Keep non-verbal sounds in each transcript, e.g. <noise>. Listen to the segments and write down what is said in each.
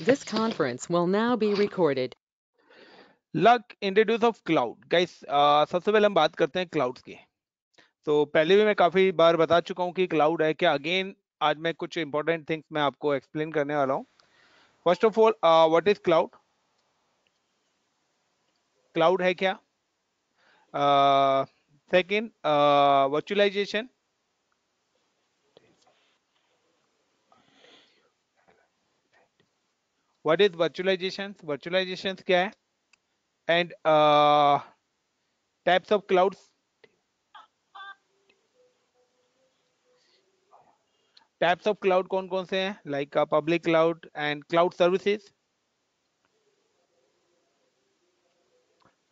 This conference will now be recorded. Luck introduce of cloud guys सबसे पहले हम बात करते हैं क्लाउड्स की। तो पहले भी मैं काफ़ी बार बता चुका हूँ कि क्लाउड है क्या अगेन आज मैं कुछ इंपॉर्टेंट थिंग्स मैं आपको एक्सप्लेन करने वाला हूँ। First of all what is cloud cloud है क्या? Second virtualization what is virtualization virtualization क्या है? And types of clouds types of cloud कौन कौन से हैं? Like public cloud and cloud services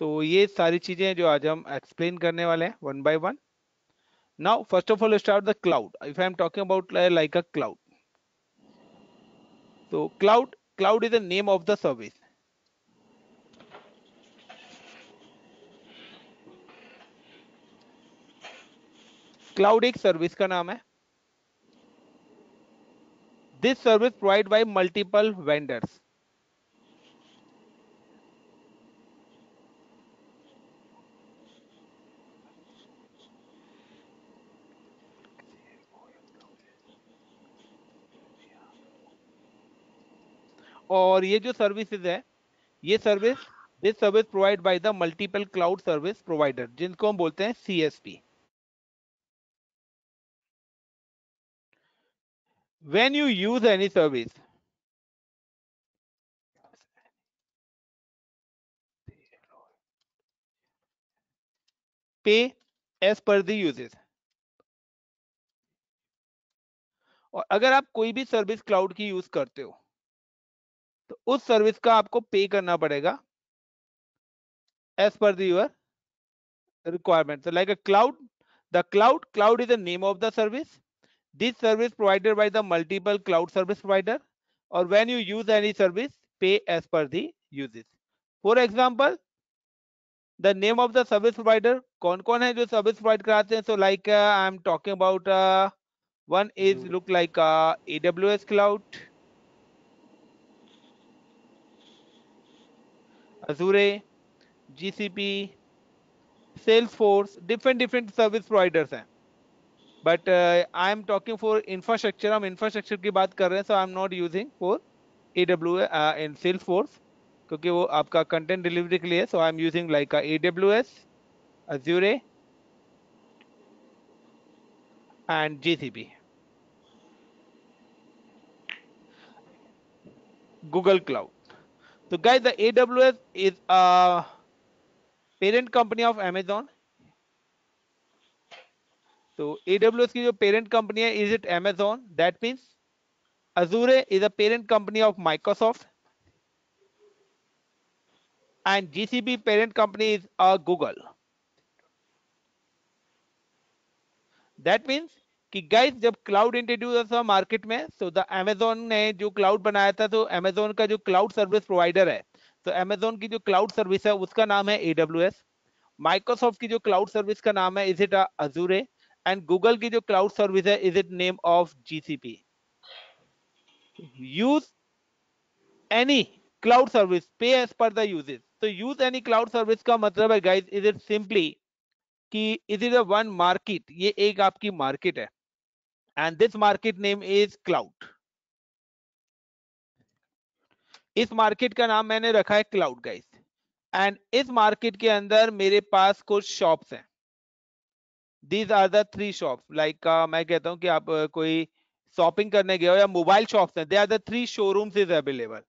तो ये सारी चीज़ें जो आज हम एक्सप्लेन करने वाले हैं one by one now first of all start the cloud if I am talking about like a cloud तो cloud cloud is the name of the service. Cloud एक सर्विस का नाम है। This service provide by multiple vendors और ये जो services है, ये service this service provide by the multiple cloud service provider जिनको हम बोलते हैं CSP when you use any service, pay as per the uses और अगर आप कोई भी सर्विस क्लाउड की यूज़ करते हो तो उस सर्विस का आपको पे करना पड़ेगा as per your requirement like a cloud the cloud cloud is the name of the service this service provided by the multiple cloud service provider और when you use any service pay as per the uses for example the name of the service provider कौन कौन है जो service provide कराते हैं? So like I am talking about one is look like AWS cloud Azure, GCP, Salesforce, different different service providers हैं. But uh, I am talking for infrastructure. हम infrastructure की बात कर रहे हैं, so I am not using for AWS uh, in Salesforce क्योंकि वो आपका content delivery के लिए so I am using like a AWS, Azure and GCP. Google Cloud. So guys, the AWS is a parent company of Amazon. So AWS की जो parent company है, is it Amazon? That means Azure is a parent company of Microsoft. And GCP parent company is uh, Google. That means कि guys जब cloud introduce हुआ market में तो the Amazon ने जो क्लाउड बनाया था तो अमेजोन का जो क्लाउड सर्विस प्रोवाइडर है तो अमेजोन की जो क्लाउड सर्विस है, उसका नाम है एडब्ल्यू माइक्रोसॉफ्ट की जो क्लाउड सर्विस का नाम है is it Azure and Google की जो क्लाउड सर्विस है is it name of GCP use any cloud service pay as per the uses तो यूज़ एनी क्लाउड सर्विस का मतलब है गाइस इज़ इट सिंपली कि इज़ इट वन मार्केट ये एक आपकी मार्केट है। And this market name is cloud. इस मार्केट का नाम मैंने रखा है क्लाउड गाइस एंड इस मार्केट के अंदर मेरे पास कुछ शॉप्स हैं. These are the three shop like मैं कहता हूँ कि आप uh, कोई शॉपिंग करने गए हो या मोबाइल शॉप्स हैं they are the three showrooms is available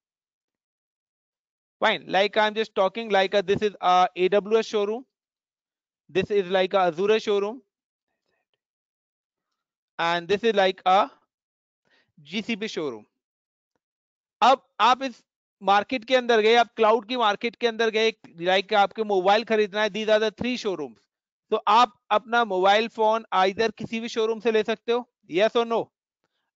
fine. Like i'm just talking like a, this is a aws showroom. This is like a azure showroom. And this is like a GCP showroom. अब आप इस market के अंदर गए, आप cloud की market के अंदर गए लाइक आपके मोबाइल खरीदना है these are the three showrooms तो आप अपना मोबाइल फ़ोन इधर किसी भी शोरूम से ले सकते हो यस और नो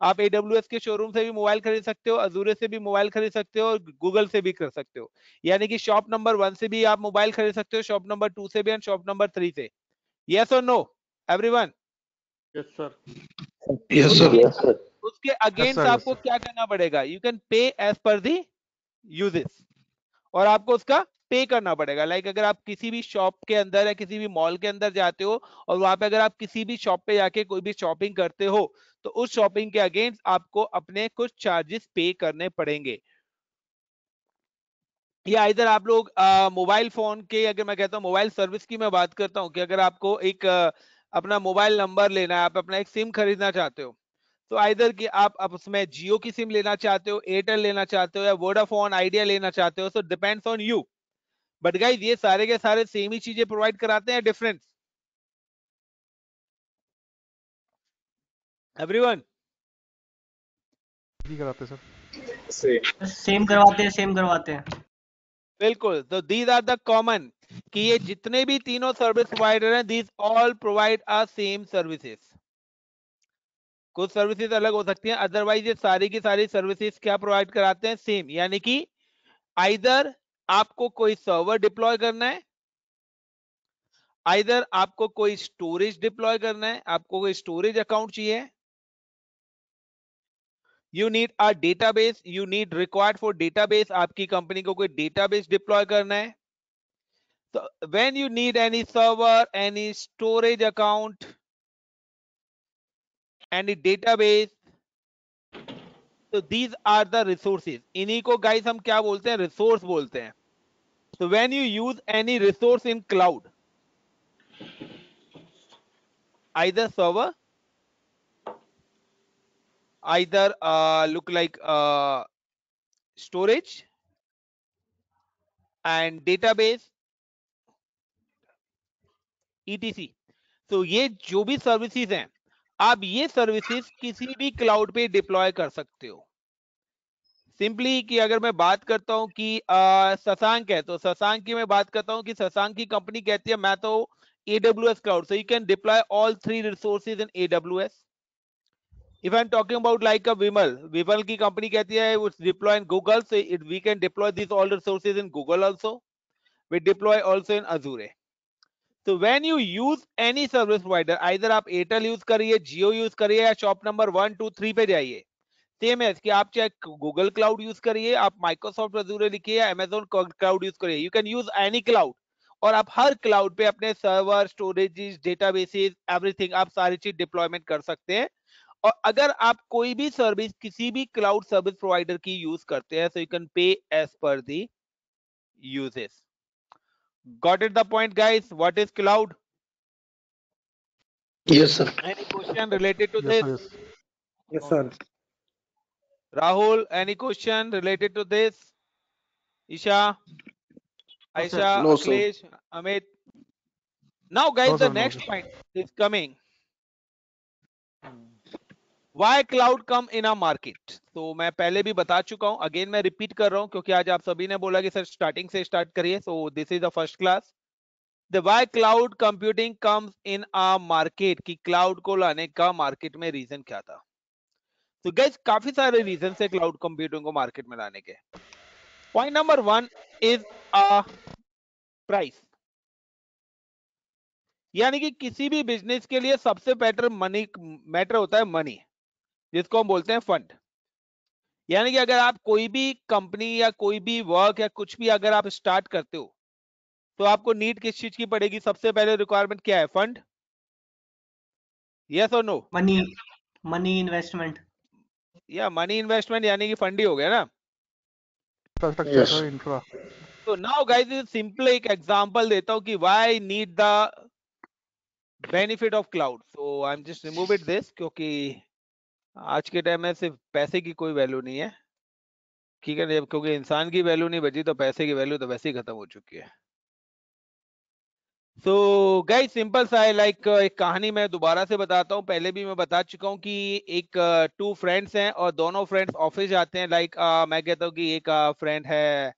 आप एडब्ल्यू के शोरूम से भी मोबाइल खरीद सकते हो अजूरे से भी मोबाइल खरीद सकते हो, और गूगल से भी कर सकते हो। यानी कि शॉप नंबर वन से भी आप मोबाइल खरीद सकते हो शॉप नंबर टू से भी एंड शॉप नंबर थ्री से। यस और no everyone Yes, sir. Yes, sir. Yes, sir. उसके अगेंस्ट yes, आपको. क्या करना पड़ेगा you can pay as per the uses और आपको उसका पे करना पड़ेगा लाइक like अगर आप किसी भी शॉप के अंदर या किसी भी मॉल के अंदर जाते हो और वहाँ पे अगर आप किसी भी शॉप पे जाके कोई भी शॉपिंग करते हो तो उस शॉपिंग के अगेंस्ट आपको अपने कुछ चार्जेस पे करने पड़ेंगे या इधर आप लोग मोबाइल फ़ोन के अगर मैं कहता हूँ मोबाइल सर्विस की मैं बात करता हूँ कि अगर आपको एक आ, अपना मोबाइल नंबर लेना है आप अपना एक सिम खरीदना चाहते हो तो आइधर कि आप अब उसमें जियो की सिम लेना चाहते हो एयरटेल लेना चाहते हो या वोडाफोन आइडिया लेना चाहते हो so depends on you but guys ये सारे के सारे सेम ही चीज़ें प्रोवाइड कराते हैं डिफरेंस एवरीवन जी कराते सर सेम करवाते हैं सेम करवाते हैं। बिल्कुल तो दीज आर द कॉमन कि ये जितने भी तीनों सर्विस प्रोवाइडर हैं these all provide a same services कुछ सर्विसेज़ अलग हो सकती हैं अदरवाइज़ ये सारी की सारी सर्विसेज़ क्या प्रोवाइड कराते हैं? सेम यानी कि आइदर आपको कोई सर्वर डिप्लॉय करना है आइदर आपको कोई स्टोरेज डिप्लॉय करना है, आपको कोई स्टोरेज अकाउंट चाहिए you need a database you need required for database आपकी कंपनी को कोई डेटाबेस डिप्लॉय करना है तो when you need any server any storage account any database तो दीज आर द रिसोर्सेज इन्हीं को गाइस हम क्या बोलते हैं रिसोर्स बोलते हैं so when you use any resource in cloud either server either uh, look like uh, storage and database etc तो ये जो भी सर्विसेज़ हैं आप ये सर्विसेज़ किसी भी क्लाउड पे डिप्लॉय कर सकते हो सिंपली कि अगर मैं बात करता हूँ कि ससांक है तो ससांक की मैं बात करता हूँ कि ससांक की कंपनी कहती है मैं तो AWS cloud so you can deploy all three resources in AWS if I'm talking about like a Vimal Vimal की कंपनी कहती है वो deploy in Google so it, we can deploy these all resources in Google also we deploy also in Azure so when you use any service provider, either आप Airtel use करिए Jio use करिए, या shop number one two three पे जाइए। Same है कि आप चाहे गूगल क्लाउड यूज़ करिए, आप माइक्रोसॉफ्ट लिखिए, या अमेजोन क्लाउड यूज़ करिए। You can use any cloud और आप हर क्लाउड पे अपने सर्वर स्टोरेज डेटाबेसेस एवरीथिंग आप सारी चीज़ डिप्लॉयमेंट कर सकते हैं। और अगर आप कोई भी सर्विस किसी भी क्लाउड सर्विस प्रोवाइडर की यूज़ करते हैं so you can pay as per the uses got it the point guys. What is cloud? Yes sir. Any question related to yes this? sir yes. Yes sir. Rahul any question related to this? Isha? Aisha? No, sir. akhilesh? Amit? Now guys No, the sir, no, next sir. point is coming why cloud come in a market? तो मैं पहले भी बता चुका हूँ। Again मैं repeat कर रहा हूँ, क्योंकि आज आप सभी ने बोला कि सर स्टार्टिंग से स्टार्ट करिए। So this is the first class the why cloud computing comes in a market कि क्लाउड को लाने का मार्केट में रीजन क्या था? तो गैस काफ़ी सारे रीजन है क्लाउड कंप्यूटिंग को मार्केट में लाने के। Point number one is a price यानी कि किसी भी बिज़नेस के लिए सबसे बेटर मनी मैटर होता है मनी जिसको हम बोलते हैं फंड यानी कि अगर आप कोई भी कंपनी या कोई भी वर्क या कुछ भी अगर आप स्टार्ट करते हो तो आपको नीड किस चीज़ की पड़ेगी? सबसे पहले रिक्वायरमेंट क्या है? फंड यस और नो मनी मनी इन्वेस्टमेंट या मनी इन्वेस्टमेंट यानी कि फंड ही हो गया ना? तो नाउ गाइस सिंपल एक एग्जांपल देता हूँ कि why need the benefit of cloud so I am just remove it this क्योंकि आज के टाइम में सिर्फ़ पैसे की कोई वैल्यू नहीं है। ठीक है, जब क्योंकि इंसान की वैल्यू नहीं बची तो पैसे की वैल्यू तो वैसे ही खत्म हो चुकी है। सो गाइस सिंपल सा है लाइक एक कहानी मैं दोबारा से बताता हूँ। पहले भी मैं बता चुका हूँ कि एक टू फ्रेंड्स हैं और दोनों फ्रेंड्स ऑफ़िस जाते हैं। लाइक मैं कहता हूँ कि एक फ्रेंड है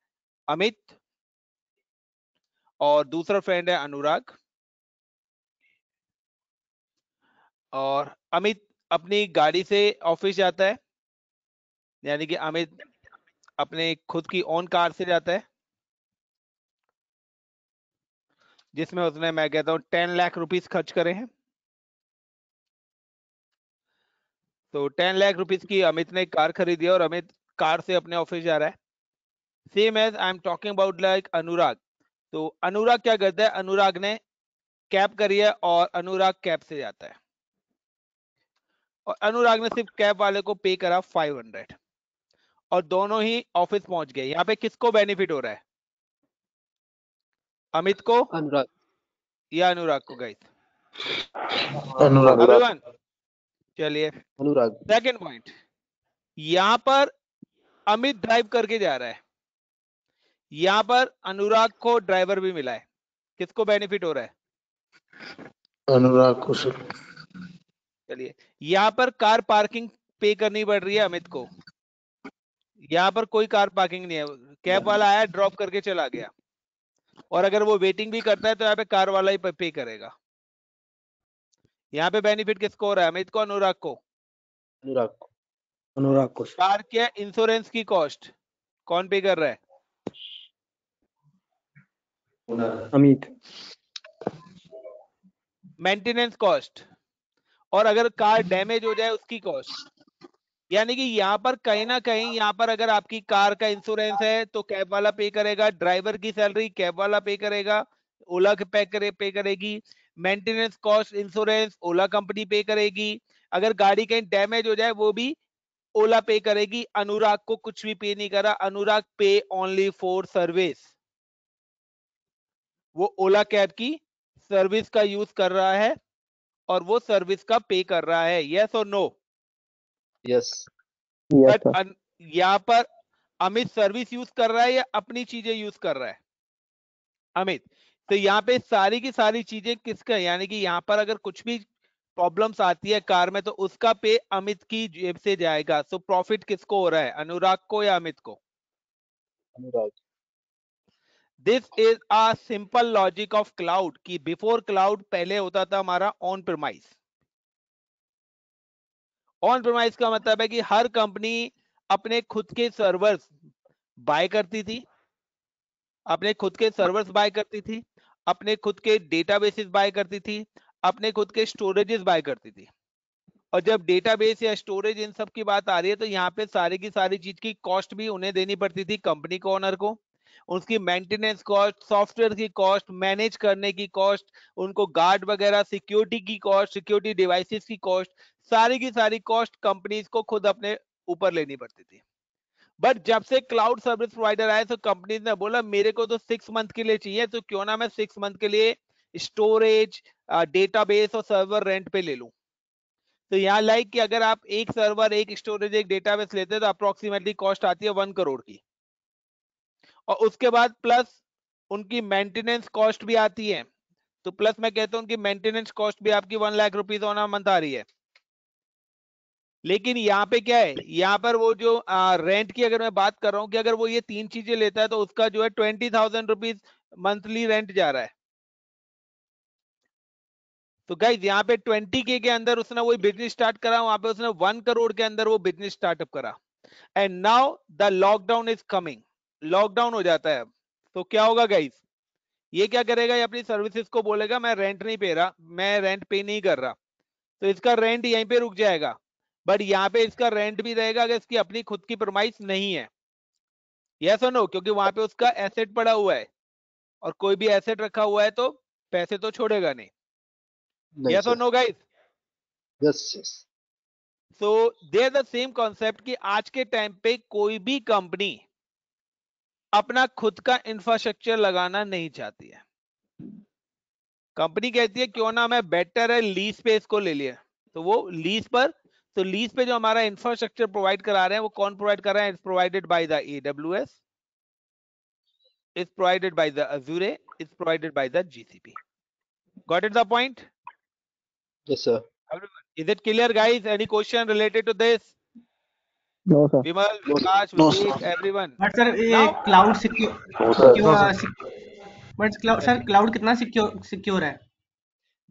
अमित और दूसरा फ्रेंड है अनुराग। और अमित अपनी गाड़ी से ऑफ़िस जाता है। यानी कि अमित अपने खुद की ओन कार से जाता है। जिसमें उसने, मैं कहता हूँ टेन लाख रुपीस खर्च करे हैं। तो टेन लाख रुपीस की अमित ने कार खरीदी और अमित कार से अपने ऑफ़िस जा रहा है। Same as I am talking about like Anurag तो अनुराग क्या करता है? अनुराग ने कैब करी है और अनुराग कैब से जाता है। और अनुराग ने सिर्फ़ कैब वाले को पे करा 500 और दोनों ही ऑफ़िस पहुँच गए। यहाँ पे किसको बेनिफिट हो रहा है? अमित को अनुराग। या अनुराग को गाइस अनुराग। चलिए। अनुराग। सेकंड पॉइंट यहाँ पर अमित ड्राइव करके जा रहा है। यहाँ पर अनुराग को ड्राइवर भी मिला है। किसको बेनिफिट हो रहा है? अनुराग को चलिए यहाँ पर कार पार्किंग पे करनी पड़ रही है अमित को। यहाँ पर कोई कार पार्किंग नहीं है कैब वाला आया ड्रॉप करके चला गया। और अगर वो वेटिंग भी करता है तो यहाँ पे कार वाला ही पे करेगा। यहाँ पे बेनिफिट किसको हो रहा है अमित को अनुराग को? अनुराग को। अनुराग को। कार के इंश्योरेंस की कॉस्ट कौन पे कर रहा है? अमित। मेंटेनेंस कॉस्ट और अगर कार डैमेज हो जाए, उसकी कॉस्ट यानी कि यहाँ पर कहीं ना कहीं, यहाँ पर अगर आपकी कार का इंश्योरेंस है तो कैब वाला पे करेगा ड्राइवर की सैलरी कैब वाला पे करेगा, ओला पे करे पे करेगी maintenance cost insurance Ola company pay करेगी. अगर गाड़ी कहीं डैमेज हो जाए, वो भी ओला पे करेगी. अनुराग को कुछ भी पे नहीं करा, Anurag pay only for service वो ओला कैब की सर्विस का यूज़ कर रहा है. और वो सर्विस का पे कर रहा है? यस और नो यस बट यहाँ पर अमित सर्विस यूज़ कर रहा है या अपनी चीज़ें यूज़ कर रहा है? अमित तो यहाँ पे सारी की सारी चीज़ें किसका यानी कि यहाँ पर अगर कुछ भी प्रॉब्लम्स आती है कार में तो उसका पे अमित की जेब से जाएगा। सो प्रॉफिट किसको हो रहा है? अनुराग को या अमित को? Anurag. This is a simple logic of cloud कि बिफोर क्लाउड पहले होता था हमारा ऑन प्रमाइस ऑन प्रमाइस का मतलब है कि हर कंपनी अपने खुद के सर्वर्स बाय करती थी, अपने खुद के सर्वर्स बाय करती थी, अपने खुद के डेटाबेसेस बाय करती थी, अपने खुद के स्टोरेजेस बाय करती थी. और जब डेटाबेस या स्टोरेज इन सब की बात आ रही है तो यहाँ पे सारी की सारी चीज़ की कॉस्ट भी उन्हें देनी पड़ती थी कंपनी को ओनर को. उसकी मेंटेनेंस कॉस्ट सॉफ्टवेयर की कॉस्ट मैनेज करने की कॉस्ट उनको गार्ड वगैरह सिक्योरिटी की कॉस्ट सिक्योरिटी डिवाइसेस की कॉस्ट सारी की सारी कॉस्ट कंपनीज़ को खुद अपने ऊपर लेनी पड़ती थी। बट जब से क्लाउड सर्विस प्रोवाइडर आए तो कंपनीज़ ने बोला, मेरे को तो सिक्स मंथ के लिए चाहिए तो क्यों ना मैं सिक्स मंथ के लिए स्टोरेज डेटाबेस और सर्वर रेंट पे ले लूँ? तो यहाँ लाइक कि अगर आप एक सर्वर एक स्टोरेज एक डेटाबेस लेते हैं तो अप्रोक्सीमेटली कॉस्ट आती है वन करोड़ की। और उसके बाद प्लस उनकी मेंटेनेंस कॉस्ट भी आती है। तो प्लस मैं कहता हूँ उनकी मेंटेनेंस कॉस्ट भी आपकी one lakh rupees on month आ रही है। लेकिन यहाँ पे क्या है? यहाँ पर वो जो आ, रेंट की अगर मैं बात कर रहा हूँ कि अगर वो ये तीन चीज़ें लेता है तो उसका जो है twenty thousand rupees monthly rent जा रहा है। तो गाइज़ यहाँ पे ट्वेंटी के के अंदर उसने वही बिज़नेस स्टार्ट करा वहाँ पे उसने वन करोड़ के अंदर वो बिज़नेस स्टार्टअप करा। And now the lockdown is coming lockdown हो जाता है। तो क्या होगा गाइस ये क्या करेगा? ये अपनी सर्विसेज़ को बोलेगा मैं रेंट नहीं पे रहा मैं रेंट पे नहीं कर रहा। तो इसका रेंट यहीं पे रुक जाएगा। बट यहाँ पे इसका रेंट भी रहेगा अगर इसकी अपनी खुद की प्रमाइस नहीं है। यस और नो क्योंकि वहाँ पे उसका एसेट पड़ा हुआ है। और कोई भी एसेट रखा हुआ है तो पैसे तो छोड़ेगा नहीं। यस और no guys yes so there the same concept कि आज के टाइम पे कोई भी कंपनी अपना खुद का इंफ्रास्ट्रक्चर लगाना नहीं चाहती है कंपनी कहती है क्यों ना मैं बेटर है लीज पे इसको ले लिया तो वो लीज पर तो लीज पे जो हमारा इंफ्रास्ट्रक्चर प्रोवाइड करा रहे हैं वो कौन प्रोवाइड कर रहा है it's provided by the AWS is provided by the Azure, is provided by the GCP. Got it the point? Yes, sir. Is it clear, guys? Any question related to this? No, sir. Vimal, No, Vikas, no, Vivek, everyone. But sir ये Now- cloud secure No, sir. No, sir. Secure but cloud sir cloud कितना secure secure है?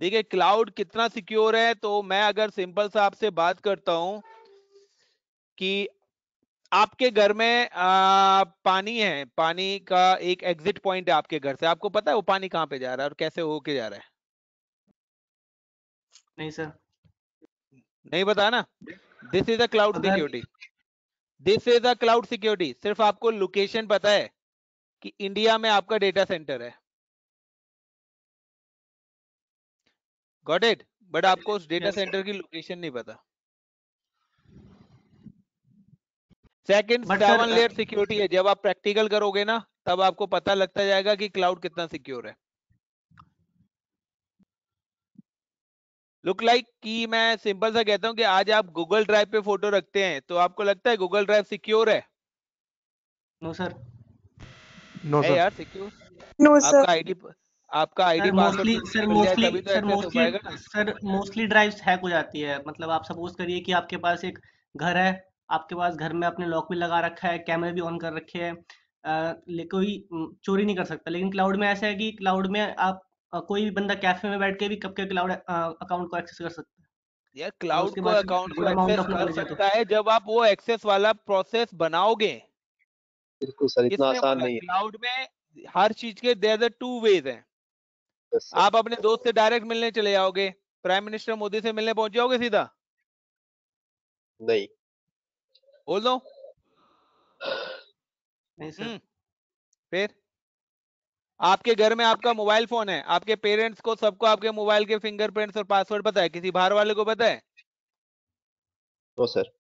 देखिए cloud कितना secure है तो मैं अगर simple सा आपसे बात करता हूँ कि आपके घर में आ, पानी है। पानी का एक एग्जिट पॉइंट है आपके घर से। आपको पता है वो पानी कहाँ पे जा रहा है और कैसे होके जा रहा है? नहीं सर नहीं पता ना? This is a cloud security this is a cloud security सिर्फ़ आपको लोकेशन पता है कि इंडिया में आपका डेटा सेंटर है। गॉट इट बट आपको उस डेटा सेंटर की लोकेशन नहीं पता। सेकंड सेवन लेयर सिक्योरिटी है। जब आप प्रैक्टिकल करोगे ना तब आपको पता लगता जाएगा कि क्लाउड कितना सिक्योर है। लुक लाइक कि मैं सिंपल सा कहता हूँ कि आज आप गूगल ड्राइव पे फ़ोटो रखते हैं तो आपको लगता है गूगल ड्राइव सिक्योर है? नो सर नो सर यार सिक्योर नो सर आपका आईडी आपका ID mostly sir mostly sir mostly sir mostly drives hack हो जाती है। मतलब आप सपोज़ करिए कि आपके पास एक घर है आपके पास घर में आपने लॉक भी लगा रखा है कैमरे भी ऑन कर रखे हैं ले कोई चोरी नहीं कर सकता। लेकिन क्लाउड में ऐसा है कि क्लाउड में आप कोई भी बंदा कैफ़े में बैठ के भी कब के क्लाउड अकाउंट को एक्सेस कर सकता है। यार क्लाउड को अकाउंट को एक्सेस कर है तो सकता है जब आप वो एक्सेस वाला प्रोसेस बनाओगे। बिल्कुल सर इतना आसान नहीं है। क्लाउड में हर चीज़ के देयर टू वेज हैं। आप अपने दोस्त से डायरेक्ट मिलने चले जाओगे प्राइम मिनिस्टर मोदी से मिलने पहुँच जाओगे सीधा? नहीं। बोल दो। नहीं सर हम्म फिर? आपके घर में आपका मोबाइल फ़ोन है आपके पेरेंट्स को सबको आपके मोबाइल के फिंगरप्रिंट्स और पासवर्ड पता है? किसी बाहर वाले को पता है? नो सर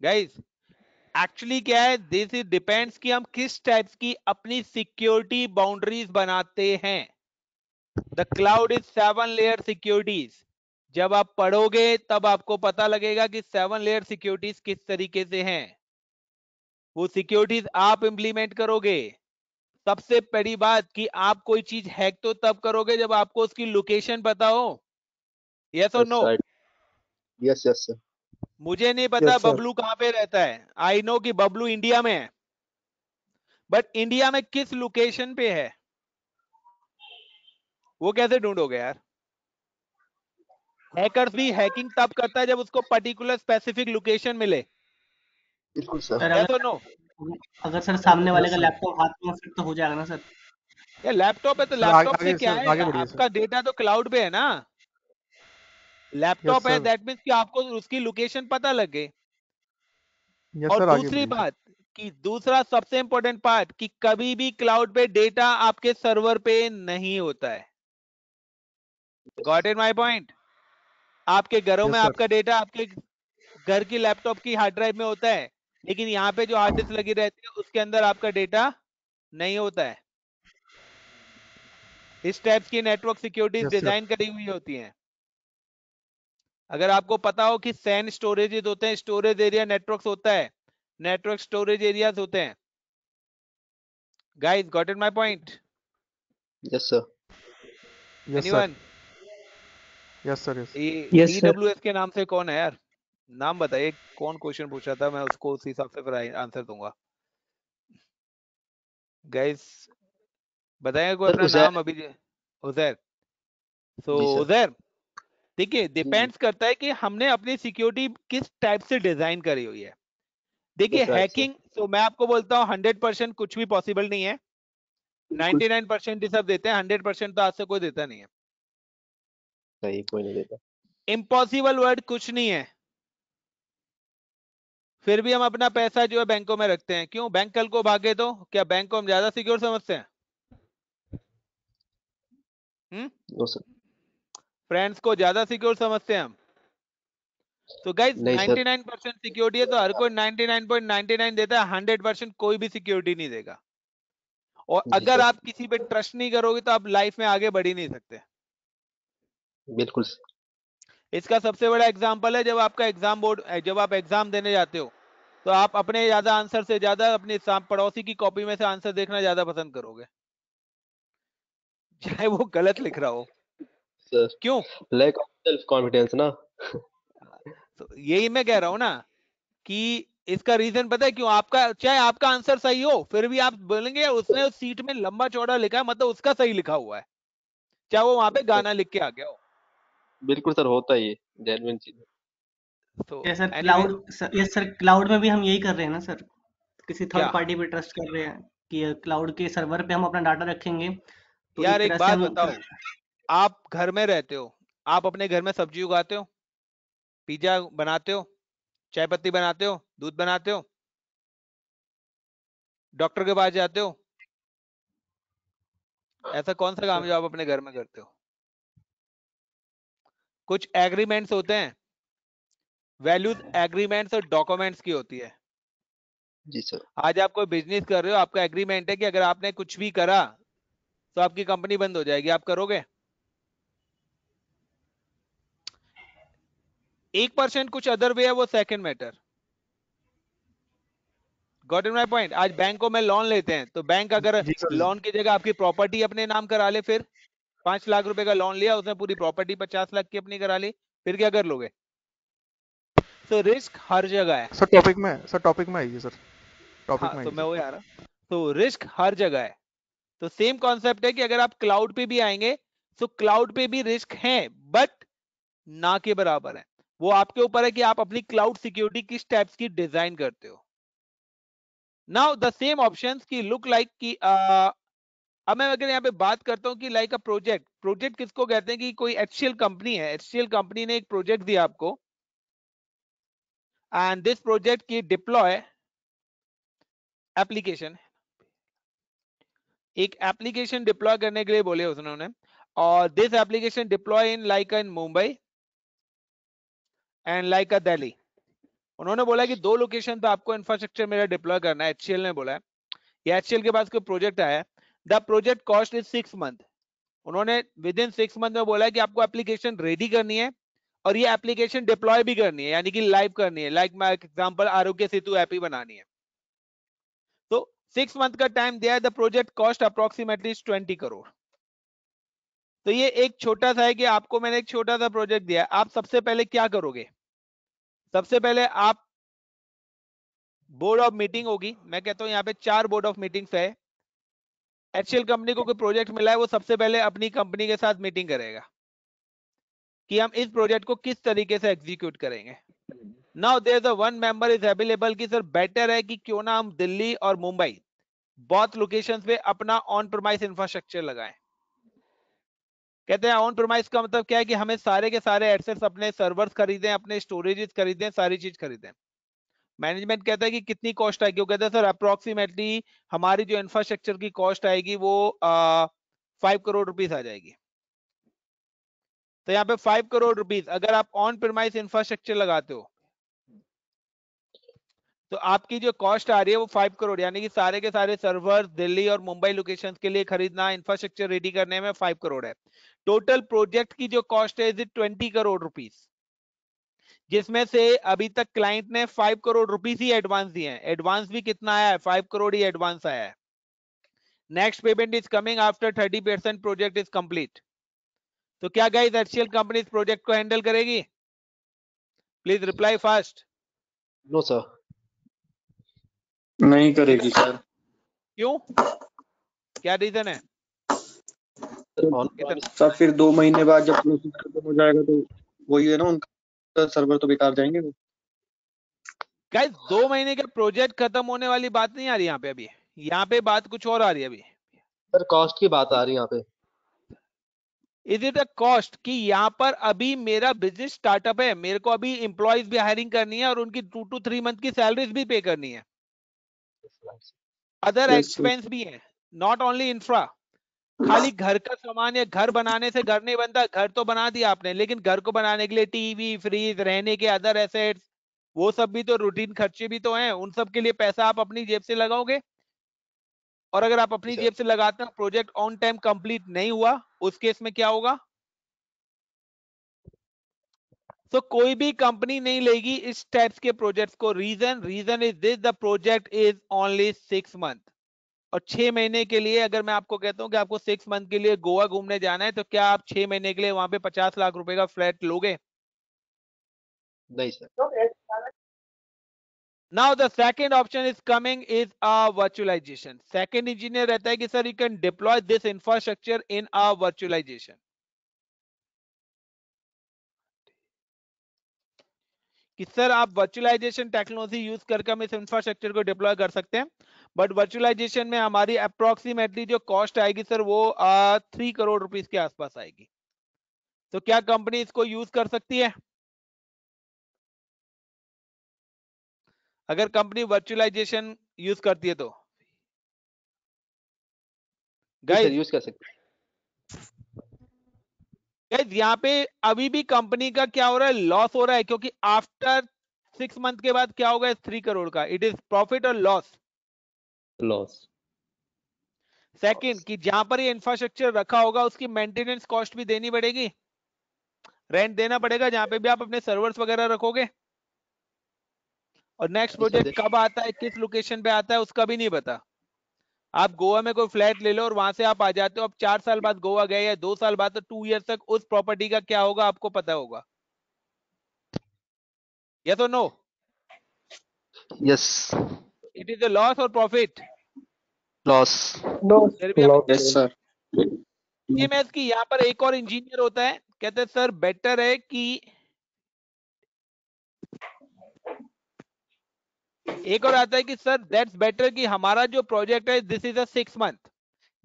गाइस एक्चुअली क्या है? दिस इज़ डिपेंड्स कि हम किस टाइप्स की अपनी सिक्योरिटी बाउंड्रीज बनाते हैं। The cloud is seven layer securities जब आप पढ़ोगे तब आपको पता लगेगा कि सेवन लेयर सिक्योरिटीज किस तरीके से हैं। वो सिक्योरिटीज आप इंप्लीमेंट करोगे। सबसे बड़ी बात कि आप कोई चीज़ हैक तो तब करोगे जब आपको उसकी लोकेशन पता हो। यस और नो यस यस सर मुझे नहीं पता Yes, बबलू कहाँ पे रहता है। आई नो कि बबलू इंडिया में है। बट इंडिया में किस लोकेशन पे है? वो कैसे ढूंढोगे यार? हैकर्स भी हैकिंग तब करता है जब उसको पर्टिकुलर स्पेसिफिक लोकेशन मिले। बिल्कुल सर। अगर और नो अगर सर सामने वाले का लैपटॉप हाथ में फिर तो हो जाएगा ना सर। ये लैपटॉप है तो लैपटॉप से क्या है। आपका डेटा तो क्लाउड पे है ना? लैपटॉप है दैट मीन्स कि आपको उसकी लोकेशन पता लगे। यस और सर आगे दूसरी बात कि दूसरा सबसे इंपॉर्टेंट पार्ट कि कभी भी क्लाउड पे डेटा आपके सर्वर पे नहीं होता है। गॉट इट माय पॉइंट आपके घरों Yes, में sir. आपका डेटा आपके घर की लैपटॉप की हार्ड ड्राइव में होता है। लेकिन यहाँ पे जो हार्ड डिस्क लगी रहती है उसके अंदर आपका डेटा नहीं होता है। इस टाइप की network securities Yes, sir. Design करी हुई होती हैं। अगर आपको पता हो कि सैन स्टोरेज होते हैं स्टोरेज एरिया नेटवर्क होता है नेटवर्क स्टोरेज एरिया होते हैं। Guys got it my point yes sir yes sir anyone yes sir yes Yes, sir. EWS के नाम से कौन है यार? नाम बताइए कौन क्वेश्चन पूछा था? मैं उसको उस हिसाब से फिर आंसर दूँगा। गाइस बताएँगे कोई अपना नाम अभी उजैर। सो उजैर देखिए डिपेंड्स करता है कि हमने अपनी सिक्योरिटी किस टाइप से डिज़ाइन करी हुई है। देखिए. हैकिंग तो मैं आपको बोलता हूँ हंड्रेड परसेंट कुछ भी पॉसिबल नहीं है। नाइनटी नाइन परसेंट ही सब देते हैं हंड्रेड परसेंट तो आज से कोई देता नहीं है। नहीं कोई नहीं देता। इम्पॉसिबल वर्ड कुछ नहीं है। फिर भी हम अपना पैसा जो है बैंकों में रखते हैं। क्यों? बैंक कल को भागे तो? क्या बैंक को हम ज़्यादा सिक्योर समझते हैं? हम्म? फ्रेंड्स को ज़्यादा सिक्योर समझते हैं हम। तो sir. 99 परसेंट सिक्योरिटी है तो हर कोई 99.99 देता है 100 परसेंट कोई भी सिक्योरिटी नहीं देगा। और अगर आप किसी पे ट्रस्ट नहीं करोगे तो आप लाइफ में आगे बढ़ ही नहीं सकते। बिल्कुल इसका सबसे बड़ा एग्ज़ाम्पल है जब आपका एग्ज़ाम बोर्ड जब आप एग्ज़ाम देने जाते हो तो आप अपने ज़्यादा आंसर से ज़्यादा अपने पड़ोसी की कॉपी में से आंसर देखना ज़्यादा पसंद करोगे। चाहे वो गलत लिख रहा हो। सर क्यों? लैक ऑफ़ सेल्फ कॉन्फिडेंस ना। तो यही मैं कह रहा हूँ ना कि इसका रीजन पता है क्यों? आपका चाहे आपका आंसर सही हो फिर भी आप बोलेंगे उसने उस सीट में लंबा चौड़ा लिखा है मतलब उसका सही लिखा हुआ है। चाहे वो वहाँ पे गाना लिख के आ गया हो। बिल्कुल सर होता ही है जेन्युइन चीज़ है। तो ये सर क्लाउड ये सर क्लाउड में भी हम यही कर रहे हैं ना सर? किसी थर्ड पार्टी पे ट्रस्ट कर रहे हैं कि क्लाउड के सर्वर पे हम अपना डाटा रखेंगे तो यार एक बात बताओ आप घर में रहते हो आप अपने घर में सब्ज़ी उगाते हो पिज्जा बनाते हो चाय पत्ती बनाते हो दूध बनाते हो डॉक्टर के पास जाते हो? ऐसा कौन सा काम जो आप अपने घर में करते हो? कुछ एग्रीमेंट्स होते हैं? वैल्यूज़ एग्रीमेंट्स और डॉक्यूमेंट्स की होती है। जी सर। आज आप कोई बिज़नेस कर रहे हो आपका एग्रीमेंट है कि अगर आपने कुछ भी करा तो आपकी कंपनी बंद हो जाएगी। आप करोगे? एक परसेंट कुछ अदर वे है वो second matter got in my point आज बैंक को में लोन लेते हैं तो बैंक अगर लोन की जगह आपकी प्रॉपर्टी अपने नाम करा ले फिर। पाँच लाख रुपए का लोन लिया उसने पूरी प्रॉपर्टी पचास लाख की अपनी करा ली फिर क्या कर लोगे? तो रिस्क हर जगह है। सर टॉपिक में सर टॉपिक में आइए सर। टॉपिक हाँ में तो मैं वही आ रहा तो रिस्क हर जगह है। तो सेम कॉन्सेप्ट है कि अगर आप क्लाउड पे भी आएँगे तो क्लाउड पे भी रिस्क है बट ना के बराबर है। वो आपके ऊपर है कि आप अपनी क्लाउड सिक्योरिटी किस टाइप्स की डिज़ाइन करते हो। नाउ द सेम ऑप्शंस की लुक लाइक की अब मैं अगर यहाँ पे बात करता हूँ कि लाइक अ प्रोजेक्ट प्रोजेक्ट किसको कहते हैं कि कोई एचसीएल कंपनी है। एचसीएल कंपनी ने एक प्रोजेक्ट दिया आपको। एंड दिस प्रोजेक्ट की डिप्लॉय एप्लीकेशन एक एप्लीकेशन डिप्लॉय करने के लिए बोले उन्होंने और this application deploy in like in Mumbai and like Delhi उन्होंने बोला कि दो लोकेशन पे आपको इंफ्रास्ट्रक्चर मेरा डिप्लॉय करना है एचसीएल ने बोला है। ये एचसीएल के पास कोई प्रोजेक्ट आया the project cost is six month उन्होंने विद इन सिक्स मंथ में बोला कि आपको एप्लीकेशन रेडी करनी है। और ये एप्लीकेशन डिप्लॉय भी करनी है, यानी कि लाइव करनी है। लाइक मैं एग्जांपल आरोग्य सेतु ऐप ही बनानी है। तो सिक्स मंथ का टाइम दिया है the project cost approximately twenty crore तो ये एक छोटा सा है कि आपको मैंने एक छोटा सा प्रोजेक्ट दिया है। आप सबसे पहले क्या करोगे? सबसे पहले आप बोर्ड ऑफ़ मीटिंग होगी। मैं कहता हूँ यहाँ पे चार बोर्ड ऑफ़ मीटिंग्स है। एचएल कंपनी को कोई प्रोजेक्ट मिला है, वो सबसे पहले अपनी कंपनी के साथ मीटिंग करेगा। कि हम इस प्रोजेक्ट को किस तरीके से एग्जीक्यूट करेंगे। Now there the one member is available कि सर बेटर है कि क्यों ना हम दिल्ली और मुंबई बहुत लोकेशंस पे अपना ऑन प्रोमाइस इंफ्रास्ट्रक्चर लगाएँ। कहते हैं ऑन प्रोमाइस का मतलब क्या है कि हमें सारे के सारे एसेट्स अपने सर्वर्स खरीदें अपने स्टोरेजेस खरीदें सारी चीज़ खरीदें। मैनेजमेंट कहता है कि कितनी कॉस्ट आएगी? वो कहता है सर अप्रोक्सीमेटली हमारी जो इंफ्रास्ट्रक्चर की कॉस्ट आएगी वो फाइव करोड़ रुपीस आ जाएगी। तो यहाँ पे फाइव करोड़ रुपीस अगर आप ऑन प्रीमाइस इंफ्रास्ट्रक्चर लगाते हो तो आपकी जो कॉस्ट आ रही है वो फाइव करोड़ यानी कि सारे के सारे सर्वर दिल्ली और मुंबई लोकेशन के लिए खरीदना इंफ्रास्ट्रक्चर रेडी करने में फाइव करोड़ है। टोटल प्रोजेक्ट की जो कॉस्ट है इज़ ट्वेंटी करोड़ रुपीस जिसमें से अभी तक क्लाइंट ने फाइव करोड़ रुपीज़ ही एडवांस दिए हैं। एडवांस भी कितना आया है? फाइव करोड़ ही एडवांस आया है। Next payment is coming after thirty percent project is complete तो क्या गाइस एचसीएल कंपनी इस प्रोजेक्ट को हैंडल करेगी? Please reply fast no sir नहीं करेगी सर क्यों? क्या रीजन है? सर फिर दो महीने बाद जब खत्म हो जाएगा तो वही है ना उनका सर्वर तो बेकार जाएँगे वो। गाइस दो महीने के प्रोजेक्ट खत्म होने वाली बात नहीं आ रही यहाँ पे अभी। यहाँ पे बात कुछ और आ रही है अभी। सर कॉस्ट की बात आ रही है यहाँ पे। इज़ इट अ कॉस्ट कि यहाँ पर अभी मेरा बिज़नेस स्टार्टअप है मेरे को अभी एम्प्लॉयज़ भी हायरिंग करनी है और उनकी टू टू थ्री मंथ की सैलरीज भी पे करनी है। अदर एक्सपेंस भी है नॉट ओनली इंफ्रा खाली घर का सामान या घर बनाने से घर नहीं बनता घर तो बना दिया आपने लेकिन घर को बनाने के लिए टीवी फ्रीज रहने के अदर एसेट्स वो सब भी तो रूटीन खर्चे भी तो हैं उन सब के लिए पैसा आप अपनी जेब से लगाओगे? और अगर आप अपनी जेब से लगाते हैं प्रोजेक्ट ऑन टाइम कंप्लीट नहीं हुआ उस केस में क्या होगा? तो कोई भी कंपनी नहीं लेगी इस टाइप्स के प्रोजेक्ट्स को। Reason reason is this the project is only six month और छह महीने के लिए अगर मैं आपको कहता हूँ कि आपको सिक्स मंथ के लिए गोवा घूमने जाना है तो क्या आप छह महीने के लिए वहाँ पे पचास लाख रुपए का फ्लैट लोगे? नहीं sir now the second option is coming is a virtualization second engineer रहता है कि sir you can deploy this infrastructure in a virtualization कि सर आप वर्चुअलाइजेशन टेक्नोलॉजी यूज़ करके हम इस इंफ्रास्ट्रक्चर को डिप्लॉय कर सकते हैं बट वर्चुअलाइजेशन में हमारी अप्रोक्सीमेटली जो कॉस्ट आएगी सर वो थ्री करोड़ रुपीस के आसपास आएगी. तो क्या कंपनी इसको यूज़ कर सकती है? अगर कंपनी वर्चुअलाइजेशन यूज़ करती है तो। गाइस यूज़ कर सकते हैं। गाइस यहाँ पे अभी भी कंपनी का क्या हो रहा है? लॉस हो रहा है क्योंकि आफ्टर सिक्स मंथ के बाद क्या होगा? थ्री करोड़ का। इट इज़ प्रॉफिट और लॉस लॉस सेकंड कि जहाँ पर ये इंफ्रास्ट्रक्चर रखा होगा उसकी मेंटेनेंस कॉस्ट भी देनी पड़ेगी। रेंट देना पड़ेगा जहाँ पे भी आप अपने सर्वर्स वगैरह रखोगे। और नेक्स्ट प्रोजेक्ट कब आता है किस लोकेशन पे आता है उसका भी नहीं पता। आप गोवा में कोई फ्लैट ले लो और वहाँ से आप आ जाते हो अब चार साल बाद गोवा गए या दो साल बाद तो टू इयर्स तक उस प्रॉपर्टी का क्या होगा आपको पता होगा। या तो no yes it is a loss और प्रॉफिट लॉस यस सर की यहाँ पर एक और इंजीनियर होता है कहते हैं सर बेटर है कि एक और आता है कि, सर दैट्स बेटर कि हमारा जो प्रोजेक्ट है this is a six month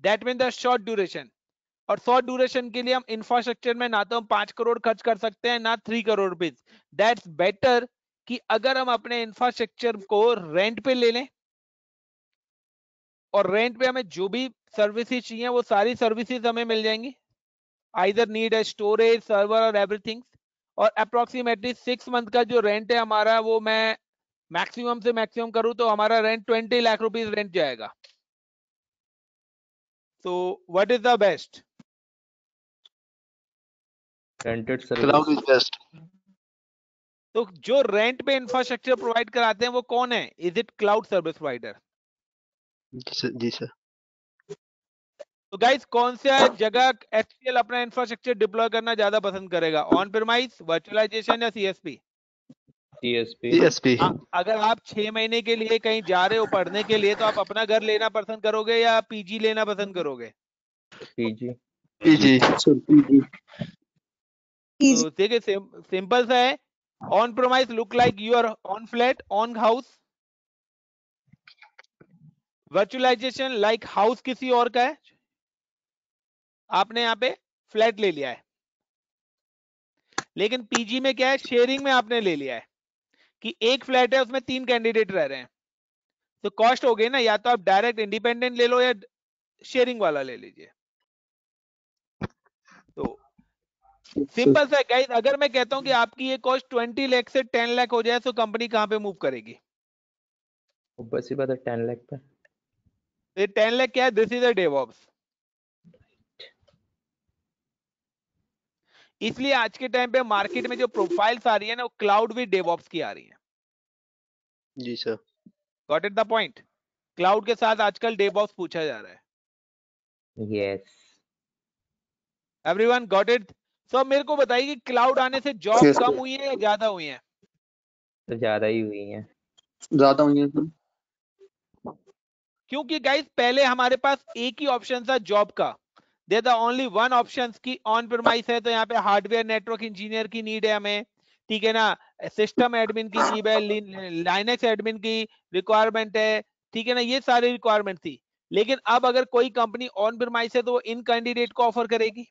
that mean the short duration और शॉर्ट ड्यूरेशन के लिए हम इंफ्रास्ट्रक्चर में ना तो हम पाँच करोड़ खर्च कर सकते हैं, ना three crore rupees that's better कि अगर हम अपने इंफ्रास्ट्रक्चर को रेंट पे ले लें, और रेंट पे हमें जो भी सर्विसेज़ चाहिए, वो सारी सर्विसेज़ हमें मिल जाएँगी. आइदर नीड है स्टोरेज सर्वर और एवरीथिंग और अप्रोक्सीमेटली सिक्स मंथ का जो रेंट है हमारा, वो मैं मैक्सिमम से मैक्सिमम करूँ तो हमारा rent twenty lakh rupees rent जाएगा। तो what is the best rented cloud service is best तो जो रेंट पे इंफ्रास्ट्रक्चर प्रोवाइड कराते हैं वो कौन है? Is it cloud service provider ji sir जी सर। तो गाइस कौन सा जगह एचसीएल अपना इंफ्रास्ट्रक्चर डिप्लॉय करना ज़्यादा पसंद करेगा? ऑन प्रीमाइस वर्चुअलाइजेशन या सीएसपी अगर आप छह महीने के लिए कहीं जा रहे हो पढ़ने के लिए तो आप अपना घर लेना पसंद करोगे या पीजी लेना पसंद करोगे? पीजी पीजी तो देखिए सिंपल सा है। On premise look like your on flat on house virtualization like house किसी और का है? आपने यहाँ पे फ्लैट ले लिया है। लेकिन पीजी में क्या है? शेयरिंग में आपने ले लिया है। कि एक फ्लैट है उसमें तीन कैंडिडेट रह रहे हैं। तो कॉस्ट हो गई ना या तो आप डायरेक्ट इंडिपेंडेंट ले लो या शेयरिंग वाला ले लीजिए। तो सिंपल सा गाइस अगर मैं कहता हूँ कि आपकी ये कॉस्ट ट्वेंटी लाख से टेन लाख हो जाए तो कंपनी कहाँ पे मूव करेगी? बस ही बात है टेन लाख पे। ये टेन लाख क्या है? दिस इज़ अ डेवॉप्स इसलिए आज के टाइम पे मार्केट में जो प्रोफाइल्स आ रही है ना वो क्लाउड विद डेवॉप्स की आ रही है। जी sir got it the point cloud के साथ आजकल डेवॉप्स पूछा जा रहा है। Yes everyone got it so मेरे को बताइए कि क्लाउड आने से जॉब Yes, कम हुई है या ज़्यादा हुई है? तो ज़्यादा ही हुई है। ज़्यादा हुई है क्योंकि गाइस पहले हमारे पास एक ही ऑप्शन था जॉब का। They the only one option की ऑन प्रीमाइस है तो यहाँ पे हार्डवेयर नेटवर्क इंजीनियर की नीड है हमें। ठीक है ना? सिस्टम एडमिन की नीड है लाइनेक्स एडमिन की रिक्वायरमेंट है। ठीक है ना? ये सारी रिक्वायरमेंट थी। लेकिन अब अगर कोई कंपनी ऑन प्रीमाइस है तो वो इन कैंडिडेट को ऑफ़र करेगी।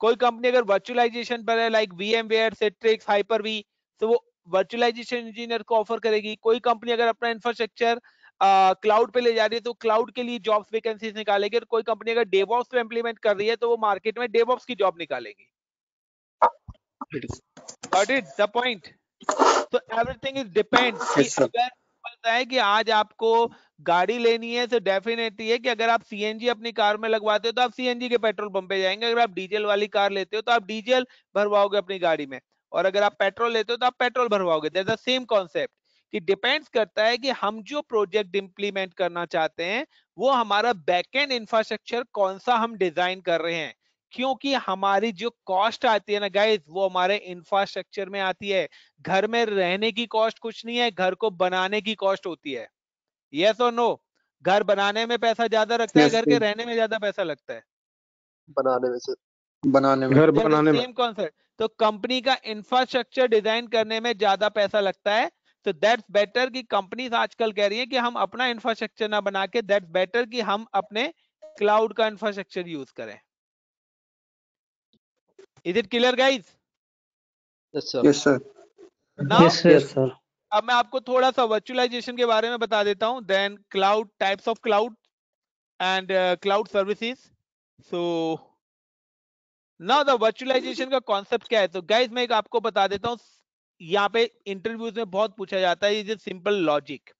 कोई कंपनी अगर वर्चुअलाइजेशन पर है like V VMware Citrix Hyper-V तो वो वर्चुअलाइजेशन इंजीनियर को ऑफ़र करेगी। कोई कंपनी अगर अपना इंफ्रास्ट्रक्चर क्लाउड पे ले जा रही है तो क्लाउड के लिए जॉब्स वैकेंसीज निकालेगी और कोई कंपनी अगर डेवॉप्स पे इंप्लीमेंट कर रही है तो वो मार्केट में डेवॉप्स की जॉब निकालेगी। द पॉइंट तो एवरीथिंग इज़ अगर पता है कि आज आपको गाड़ी लेनी है तो डेफिनेटली है कि अगर आप सीएनजी अपनी कार में लगवाते हो तो आप सीएनजी के पेट्रोल पंप पे जाएँगे। अगर आप डीजल वाली कार लेते हो तो आप डीजल भरवाओगे अपनी गाड़ी में। और अगर आप पेट्रोल लेते हो तो आप पेट्रोल भरवाओगे। द सेम कॉन्सेप्ट कि डिपेंड्स करता है कि हम जो प्रोजेक्ट इंप्लीमेंट करना चाहते हैं वो हमारा बैकएंड इंफ्रास्ट्रक्चर कौन सा हम डिज़ाइन कर रहे हैं। क्योंकि हमारी जो कॉस्ट आती है ना गाइस वो हमारे इंफ्रास्ट्रक्चर में आती है। घर में रहने की कॉस्ट कुछ नहीं है घर को बनाने की कॉस्ट होती है। यस और नो घर बनाने में पैसा ज़्यादा लगता yes, है घर के रहने में ज़्यादा पैसा लगता है। बनाने में सर बनाने में। घर बनाने में। सेम कॉन्सेप्ट तो कंपनी का इंफ्रास्ट्रक्चर डिज़ाइन करने में ज़्यादा पैसा लगता है तो दैट्स बेटर कि कंपनीज़ आजकल कह रही है कि हम अपना इंफ्रास्ट्रक्चर ना बना के दैट्स बेटर कि हम अपने क्लाउड का इंफ्रास्ट्रक्चर यूज़ करें। Is it clear guys yes sir yes sir now yes sir. अब मैं आपको थोड़ा सा वर्चुअलाइजेशन के बारे में बता देता हूँ then cloud types of cloud and cloud services so now the virtualization का कॉन्सेप्ट क्या है? तो गाइस मैं एक आपको बता देता हूँ यहाँ पे इंटरव्यूज़ में बहुत पूछा जाता है ये सिंपल लॉजिक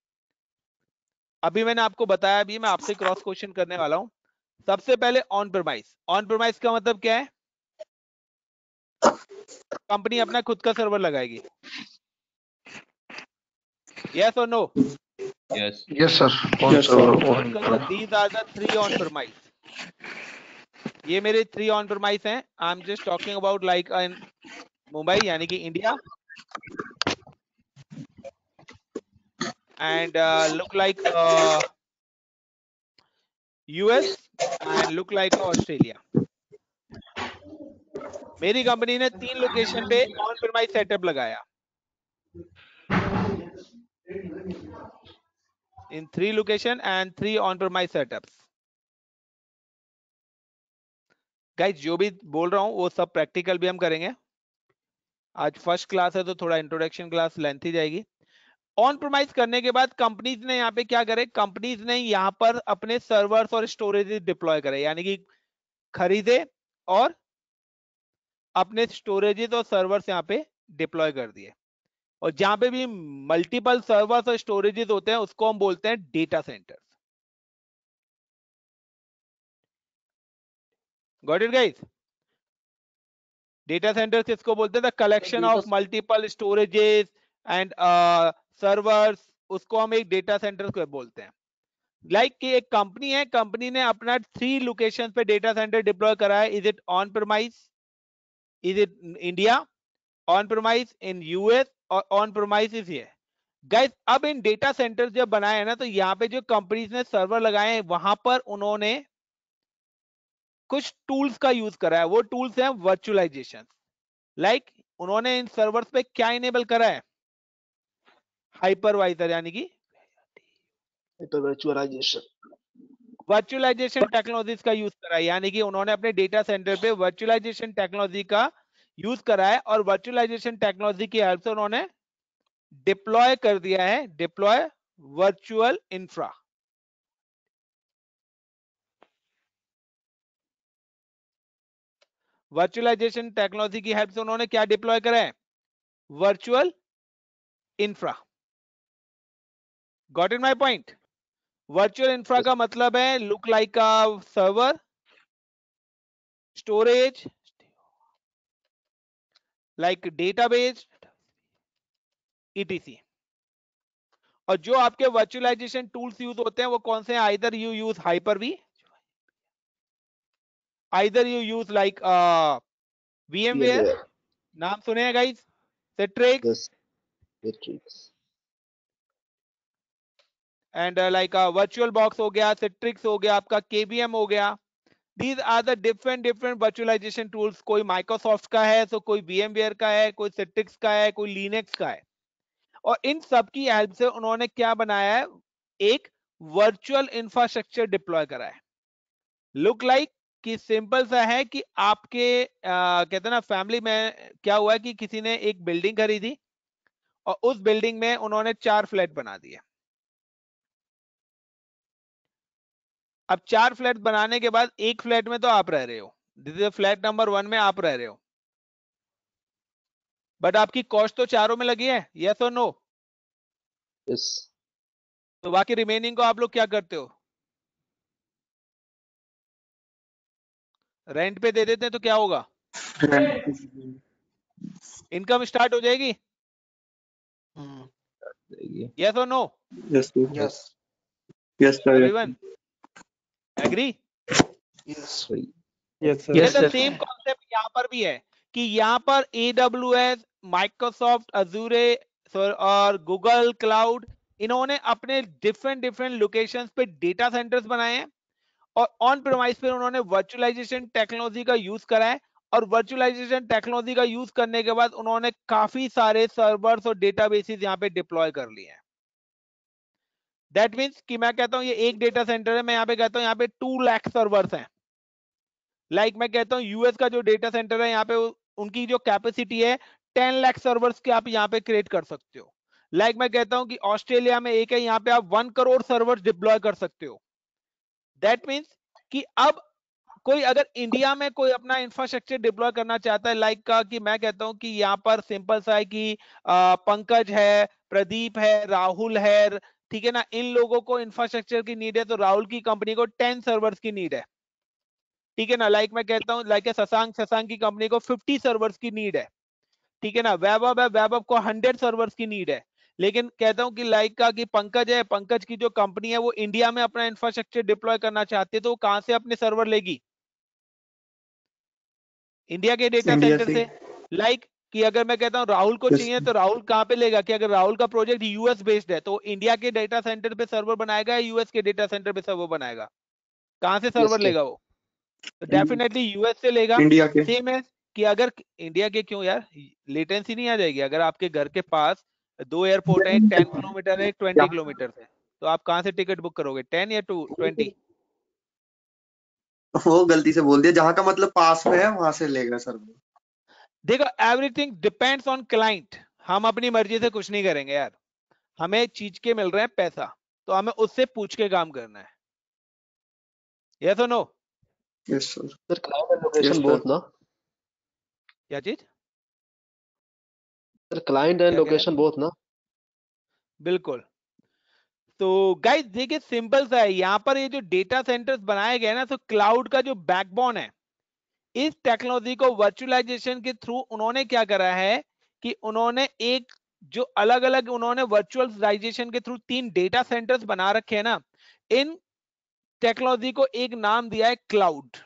अभी मैंने आपको बताया अभी मैं आपसे क्रॉस क्वेश्चन करने वाला हूँ। सबसे पहले ऑन प्रमाइस ऑन प्रमाइस का मतलब क्या है? कंपनी अपना खुद का सर्वर लगाएगी. On server. sir. On so these are the three on premise. ये मेरे थ्री ऑन प्रमाइस हैं। I am just talking about like in Mumbai यानी कि India and look like US and look like Australia मेरी company ने तीन location पे on premise setup लगाया। In three location and three on-premise setups. Guys जो भी बोल रहा हूँ, वो सब प्रैक्टिकल भी हम करेंगे। आज फ़र्स्ट क्लास है तो थोड़ा इंट्रोडक्शन क्लास लेंथी जाएगी। ऑन प्रोमाइज करने के बाद कंपनीज़ ने यहाँ पे क्या करे? कंपनीज़ ने यहाँ पर अपने सर्वर्स और स्टोरेज डिप्लॉय करे, यानी कि खरीदे और अपने स्टोरेजेस और सर्वर्स यहाँ पे डिप्लॉय कर दिए। और जहाँ पे भी मल्टीपल सर्वर्स और स्टोरेजेस होते हैं, उसको हम बोलते हैं data centers got it guys data centers किसको बोलते हैं? Collection of multiple storages and servers उसको हम एक डेटा सेंटर को बोलते हैं। लाइक like कि एक कंपनी है कंपनी ने अपना थ्री लोकेशन पे डेटा सेंटर डिप्लॉय करा है। Is it on premise is it India on premise in US और ऑन प्रोमाइस है गाइस अब इन डेटा सेंटर जब बनाए हैं ना तो यहाँ पे जो कंपनीज़ ने सर्वर लगाए हैं वहाँ पर उन्होंने कुछ टूल्स का यूज़ करा है वो टूल्स हैं वर्चुअलाइजेशन लाइक like, उन्होंने इन सर्वर्स पे क्या इनेबल करा है? हाइपरवाइजर यानी कि. वर्चुअलाइजेशन टेक्नोलॉजीज़ का यूज़ करा है यानी कि उन्होंने अपने डेटा सेंटर पे वर्चुअलाइजेशन टेक्नोलॉजी का यूज़ करा है और वर्चुअलाइजेशन टेक्नोलॉजी की हेल्प से उन्होंने डिप्लॉय कर दिया है deploy virtual infra virtualization technology की हेल्प से उन्होंने क्या डिप्लॉय करा है? Virtual infra got in my point virtual infra का मतलब है look like a server storage like database etc. और जो आपके वर्चुअलाइजेशन टूल्स यूज़ होते हैं वो कौन से हैं? Either you use hyper V either you use like VMware VMware. नाम सुने हैं guys Citrix. Matrix. And like virtual box हो गया Citrix हो गया आपका KVM हो गया these are the different different virtualization tools कोई Microsoft का है तो कोई VMware का है कोई Citrix का है कोई Linux का है और इन सब की हेल्प से उन्होंने क्या बनाया है एक वर्चुअल इंफ्रास्ट्रक्चर डिप्लॉय करा है लुक लाइक like कि सिंपल सा है कि आपके आ, कहते ना फैमिली में क्या हुआ कि किसी ने एक बिल्डिंग खरीदी और उस बिल्डिंग में उन्होंने चार फ्लैट बना दिए। अब चार फ्लैट बनाने के बाद एक फ्लैट में तो आप रह रहे हो। This is flat number one में आप रह रहे हो। बट आपकी कॉस्ट तो चारों में लगी है यस और नो Yes. तो बाकी रिमेनिंग को आप लोग क्या करते हो? रेंट पे दे देते हैं तो क्या होगा? इनकम स्टार्ट हो जाएगी? यस और no yes. Yes. Yes, everyone agree Yes. Yes, sir. Yes, the same concept यहाँ पर भी है कि यहाँ पर AWS माइक्रोसॉफ्ट अजूरे और गूगल क्लाउड इन्होंने अपने डिफरेंट डिफरेंट लोकेशंस पे डेटा सेंटर्स बनाए हैं। और ऑन प्रोमाइस पे उन्होंने वर्चुअलाइजेशन टेक्नोलॉजी का यूज़ करा है और वर्चुअलाइजेशन टेक्नोलॉजी का यूज़ करने के बाद उन्होंने काफ़ी सारे सर्वर्स और डेटाबेसेस यहाँ पे डिप्लॉय कर लिए हैं। दैट मीन्स कि मैं कहता हूँ ये एक डेटा सेंटर है, मैं यहाँ पे कहता हूँ यहाँ पे टू लैख सर्वर्स हैं। लाइक like मैं कहता हूँ यूएस का जो डेटा सेंटर है, यहाँ पे उनकी जो कैपेसिटी है टेन लाख सर्वर्स के आप यहाँ पे क्रिएट कर सकते हो। लाइक मैं कहता हूँ कि ऑस्ट्रेलिया में एक है, यहाँ पे आप वन करोड़ सर्वर डिप्लॉय कर सकते हो। दैट मीन्स कि अब कोई अगर इंडिया में कोई अपना इंफ्रास्ट्रक्चर डिप्लॉय करना चाहता है लाइक like का कि मैं कहता हूँ कि यहाँ पर सिंपल सा है कि पंकज है, प्रदीप है, राहुल है, ठीक है ना? इन लोगों को इंफ्रास्ट्रक्चर की नीड है तो राहुल की कंपनी को टेन सर्वर्स की नीड है। ठीक है ना? लाइक like मैं कहता हूँ लाइक शशांक शशांक की कंपनी को फिफ्टी सर्वर्स की नीड है। ठीक है ना? वैभव है, वैभव को हंड्रेड सर्वर्स की नीड है। लेकिन कहता हूँ कि लाइक का कि पंकज है पंकज की जो कंपनी है वो इंडिया में अपना इंफ्रास्ट्रक्चर डिप्लॉय करना चाहती है तो वो कहाँ से अपने सर्वर लेगी? इंडिया के डेटा सेंटर से लाइक कि अगर मैं कहता हूँ राहुल को चाहिए तो राहुल कहाँ पे लेगा? कि अगर राहुल का प्रोजेक्ट यूएस बेस्ड है तो इंडिया के डेटा सेंटर पे सर्वर बनाएगा या यूएस के डेटा सेंटर पे सर्वर बनाएगा? कहाँ से सर्वर लेगा वो? तो डेफिनेटली यूएस से लेगा। इंडिया के। सेम है कि अगर इंडिया के क्यों यार? लेटेंसी नहीं आ जाएगी। अगर आपके घर के पास दो एयरपोर्ट है एक <laughs> टेन किलोमीटर है एक ट्वेंटी किलोमीटर से तो आप कहाँ से टिकट बुक करोगे टेन या टू ट्वेंटी? वो गलती से बोल दिया जहाँ का मतलब पास में है वहाँ से लेगा सर्वर देखो एवरीथिंग डिपेंड्स ऑन क्लाइंट हम अपनी मर्ज़ी से कुछ नहीं करेंगे यार। हमें चीज़ के मिल रहे हैं पैसा तो हमें उससे पूछ के काम करना है। यस और no yes sir sir client location. Both ना क्या चीज़? Sir client and location both ना? बिल्कुल। तो गाइस देखिए सिंपल सा है यहाँ पर ये जो डेटा सेंटर्स बनाए गए ना तो क्लाउड का जो बैकबोन है इस टेक्नोलॉजी को वर्चुअलाइजेशन के थ्रू उन्होंने क्या करा है कि उन्होंने एक जो अलग अलग उन्होंने वर्चुअलाइजेशन के थ्रू तीन डेटा सेंटर्स बना रखे हैं ना इन टेक्नोलॉजी को एक नाम दिया है क्लाउड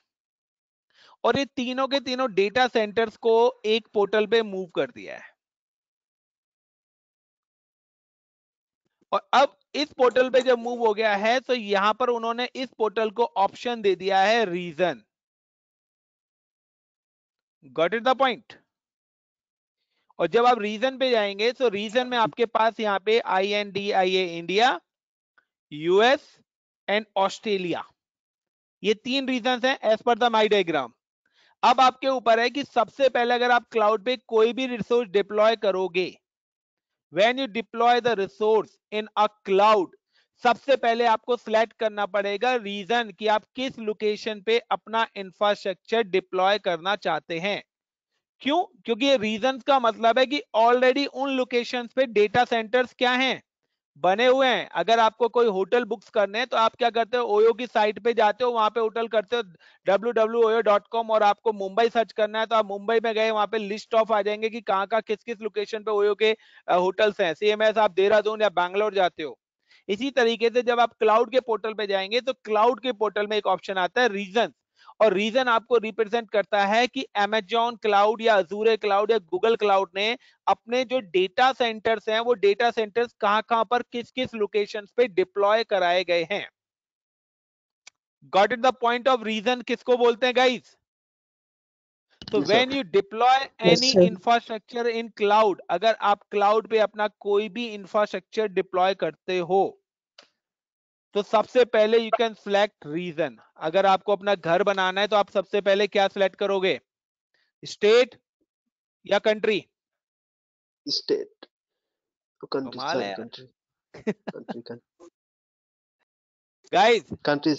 और ये तीनों के तीनों डेटा सेंटर्स को एक पोर्टल पे मूव कर दिया है। और अब इस पोर्टल पे जब मूव हो गया है तो यहाँ पर उन्होंने इस पोर्टल को ऑप्शन दे दिया है region got it the point और जब आप रीजन पे जाएँगे तो रीजन में आपके पास यहाँ पे I N D I A India US and Australia ये तीन रीजन हैं as per the my diagram अब आपके ऊपर है कि सबसे पहले अगर आप क्लाउड पे कोई भी रिसोर्स डिप्लॉय करोगे when you deploy the resource in a cloud, सबसे पहले आपको सिलेक्ट करना पड़ेगा रीजन कि आप किस लोकेशन पे अपना इंफ्रास्ट्रक्चर डिप्लॉय करना चाहते हैं। क्यों? क्योंकि ये रीजन का मतलब है कि ऑलरेडी उन लोकेशंस पे डेटा सेंटर्स क्या हैं? बने हुए हैं। अगर आपको कोई होटल बुक्स करने हैं तो आप क्या करते हो? ओयो की साइट पे जाते हो, वहाँ पे होटल करते हो www.oyo.com और आपको मुंबई सर्च करना है तो आप मुंबई में गए, वहाँ पे लिस्ट ऑफ़ आ जाएँगे कि कहाँ का किस किस लोकेशन पे ओयो के होटल्स हैं। सेम एस आप देहरादून या बैंगलोर जाते हो। इसी तरीके से जब आप क्लाउड के पोर्टल पे जाएँगे तो क्लाउड के पोर्टल में एक ऑप्शन आता है रीजन और रीजन आपको रिप्रेजेंट करता है कि एमेजॉन क्लाउड या अजूरे क्लाउड या गूगल क्लाउड ने अपने जो डेटा सेंटर्स हैं वो डेटा सेंटर्स कहाँ कहाँ पर किस किस लोकेशंस पे डिप्लॉय कराए गए हैं? Got it the point of region किसको बोलते हैं गाइस तो. When you deploy any infrastructure in cloud अगर आप क्लाउड पे अपना कोई भी इंफ्रास्ट्रक्चर डिप्लॉय करते हो तो सबसे पहले यू कैन सिलेक्ट रीजन अगर आपको अपना घर बनाना है तो आप सबसे पहले क्या सिलेक्ट करोगे? स्टेट या कंट्री स्टेट तो कंट्री कमाल है सॉरी यार। कंट्री कंट्री गाइस कंट्री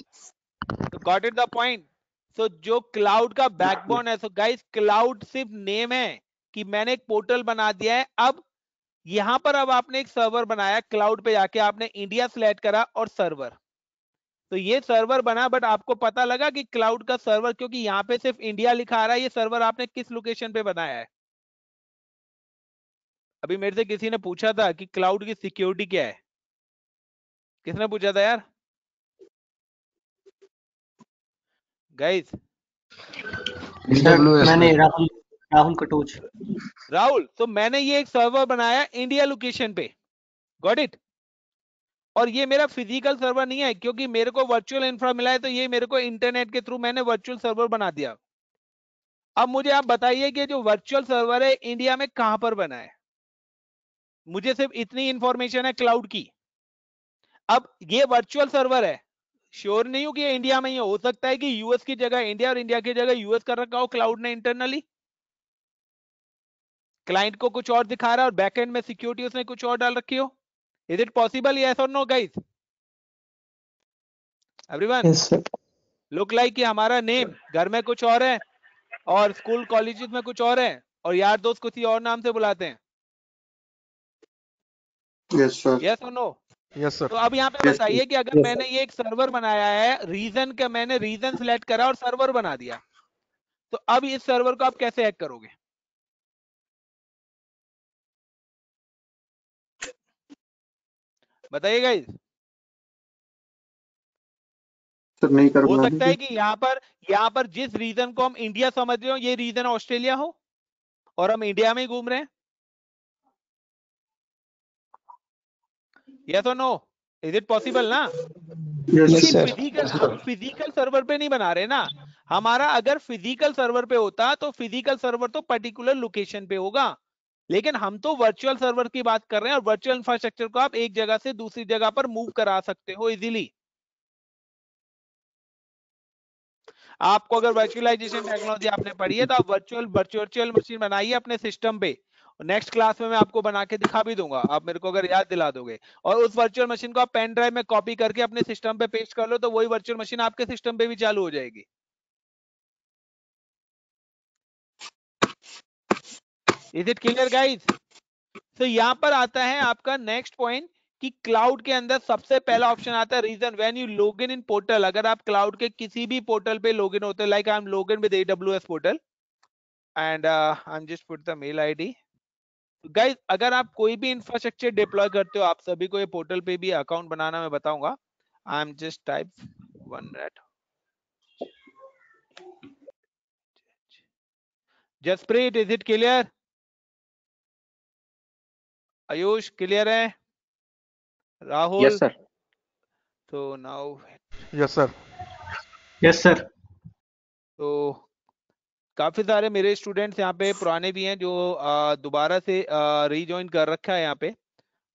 तो got it the point so जो क्लाउड का बैकबोन है सो गाइस क्लाउड सिर्फ़ नेम है कि मैंने एक पोर्टल बना दिया है अब यहाँ पर अब आपने एक सर्वर बनाया क्लाउड पे जाके आपने इंडिया सिलेक्ट करा और सर्वर तो ये सर्वर बना बट आपको पता लगा कि क्लाउड का सर्वर क्योंकि यहाँ पे सिर्फ़ इंडिया लिखा आ रहा है ये सर्वर आपने किस लोकेशन पे बनाया है? अभी मेरे से किसी ने पूछा था कि क्लाउड की सिक्योरिटी क्या है? किसने पूछा था यार? गाइस मैंने राहुल राहुल कटोच राहुल तो मैंने ये एक सर्वर बनाया इंडिया लोकेशन पे। गॉट इट और ये मेरा फ़िज़िकल सर्वर नहीं है, क्योंकि मेरे को वर्चुअल इंफ्रा मिला है तो ये मेरे को इंटरनेट के थ्रू मैंने वर्चुअल सर्वर बना दिया। अब मुझे आप बताइए कि जो वर्चुअल सर्वर है इंडिया में कहाँ पर बना है? मुझे सिर्फ़ इतनी इंफॉर्मेशन है क्लाउड की। अब ये वर्चुअल सर्वर है। श्योर नहीं हूँ कि इंडिया में ही हो। सकता है कि यूएस की जगह इंडिया और इंडिया की जगह यूएस कर रखा हो क्लाउड ने इंटरनली क्लाइंट को कुछ और दिखा रहा है और बैकएंड में सिक्योरिटी उसने कुछ और डाल रखी हो? इज़ इट पॉसिबल यस और no guys everyone look like कि हमारा नेम घर में कुछ और है और स्कूल कॉलेज में कुछ और है और यार दोस्त किसी और नाम से बुलाते हैं। यस और नो यस सर तो अब यहाँ पे Yes, बताइए कि अगर Yes, मैंने ये एक सर्वर बनाया है रीजन का मैंने रीजन सिलेक्ट करा और सर्वर बना दिया। तो अब इस सर्वर को आप कैसे हैक करोगे? बताइए गाइस सर नहीं कर हो सकता है कि यहाँ पर यहाँ पर जिस रीजन को हम इंडिया समझ रहे हो ये रीजन ऑस्ट्रेलिया हो और हम इंडिया में ही घूम रहे हैं। यस और नो? इज़ इट पॉसिबल ना. फ़िज़िकल फ़िज़िकल सर्वर पे नहीं बना रहे ना। हमारा अगर फ़िज़िकल सर्वर पे होता तो फ़िज़िकल सर्वर तो पर्टिकुलर लोकेशन पे होगा। लेकिन हम तो वर्चुअल सर्वर की बात कर रहे हैं और वर्चुअल इंफ्रास्ट्रक्चर को आप एक जगह से दूसरी जगह पर मूव करा सकते हो इजीली आपको अगर वर्चुअलाइजेशन टेक्नोलॉजी आपने पढ़ी है तो आप वर्चुअल वर्चुअल मशीन बनाइए अपने सिस्टम पे। नेक्स्ट क्लास में मैं आपको बना के दिखा भी दूँगा। आप मेरे को अगर याद दिला दोगे। और उस वर्चुअल मशीन को आप पेन ड्राइव में कॉपी करके अपने सिस्टम पे पेस्ट कर लो तो वही वर्चुअल मशीन आपके सिस्टम पे भी चालू हो जाएगी। इज़ इट क्लियर गाइज़ तो यहाँ पर आता है आपका नेक्स्ट पॉइंट कि क्लाउड के अंदर सबसे पहला ऑप्शन आता है region when you log in in portal अगर आप क्लाउड के किसी भी पोर्टल पे लॉग इन होते हैं like I am log in with AWS portal and I am just put the mail ID guys अगर आप कोई भी इंफ्रास्ट्रक्चर डिप्लॉय करते हो, आप सभी को ये पोर्टल पे भी अकाउंट बनाना मैं बताऊँगा। I am just type one minute Jaspreet is it clear Ayush clear है? राहुल? यस सर तो now yes sir yes sir तो काफ़ी सारे मेरे स्टूडेंट्स यहाँ पे पुराने भी हैं जो दोबारा से रीजॉइन कर रखा है यहाँ पे।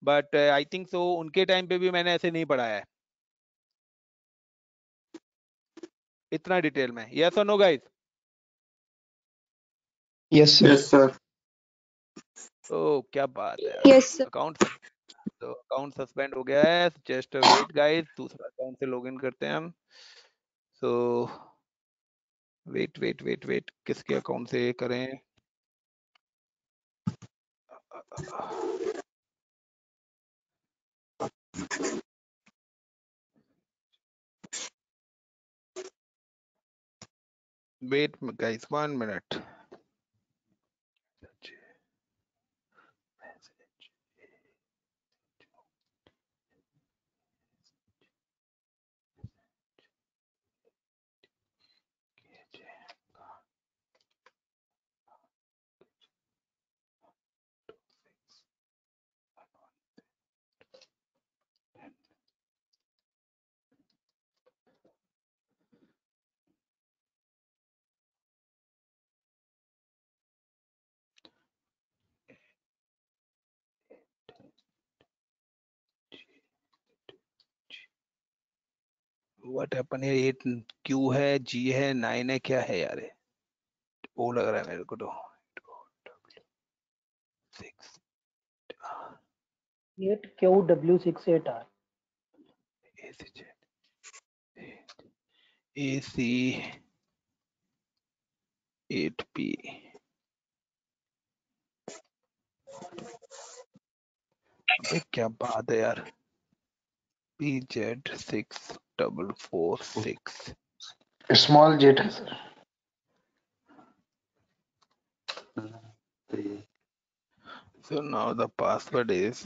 बट आई थिंक सो उनके टाइम पे भी मैंने ऐसे नहीं पढ़ाया है। इतना डिटेल में। यस और no guys sir. Yes sir तो क्या बात है sir. अकाउंट तो अकाउंट सस्पेंड हो गया है जस्ट वेट गाइस दूसरा अकाउंट से लॉगिन करते हैं हम। So wait wait wait wait किसके अकाउंट से करें? Wait guys one minute what happen है एट क्यू है जी है नाइन है क्या है यार वो लग रहा है मेरे को तो। Six eight Q W six eight R A C eight P क्या बात है यार। PZ6446. Small J, sir. Uh, so now the password is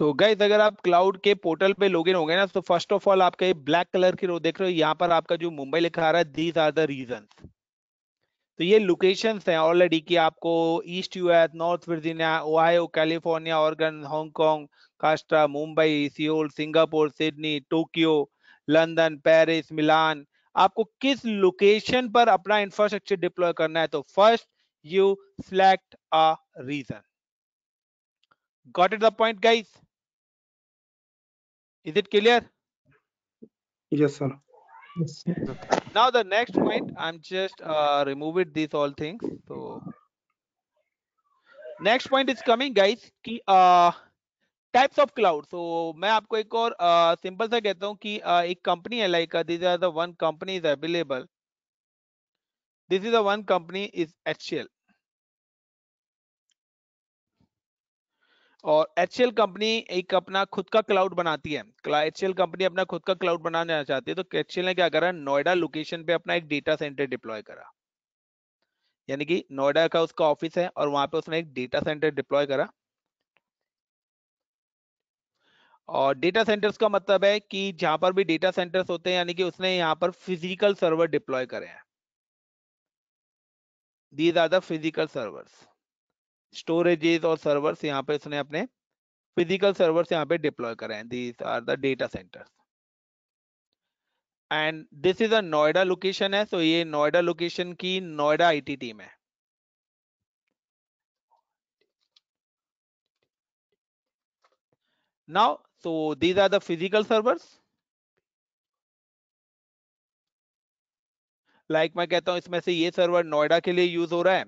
so guys अगर आप क्लाउड के पोर्टल पे लॉगिन हो गए ना तो फ़र्स्ट ऑफ़ ऑल आपका ये ब्लैक कलर की रो देख रहे हो, यहाँ पर आपका जो मुंबई लिखा आ रहा है दीज आर द रीजंस तो ये लोकेशंस हैं ऑलरेडी कि आपको east US north Virginia Ohio California Oregon Hong Kong कास्ट्रा Mumbai Seoul Singapore Sydney Tokyo London Paris Milan आपको किस लोकेशन पर अपना इंफ्रास्ट्रक्चर डिप्लॉय करना है? तो first you select a region got it the point guys is it clear Yes, sir. now the next point i'm just uh, removing these all things so next point is coming guys कि uh, types of cloud so मैं आपको एक और simple uh, सा कहता हूँ कि uh, एक कंपनी है like these are the one company is available this is the one company is HCL और एच कंपनी एक अपना खुद का क्लाउड बनाती है। एच कंपनी अपना खुद का क्लाउड बनाना चाहती है तो एचएल ने क्या करा? नोएडा लोकेशन पे अपना एक डेटा सेंटर डिप्लॉय करा। यानी कि नोएडा का उसका ऑफ़िस है और वहाँ पे उसने एक डेटा सेंटर डिप्लॉय करा। और डेटा सेंटर्स का मतलब है कि जहाँ पर भी डेटा सेंटर्स होते हैं, यानी कि उसने यहाँ पर फ़िज़िकल सर्वर डिप्लॉय करे हैं। These are the physical servers storages और सर्वर्स यहाँ पे इसने अपने फ़िज़िकल सर्वर्स यहाँ पे डिप्लॉय करे हैं। These are the data centers and this is a Noida location है सो ये नोएडा लोकेशन की नोएडा आईटी टीम है। Now, so these are the physical servers like like मैं कहता हूँ, इसमें से ये सर्वर नोएडा के लिए यूज़ हो रहा है।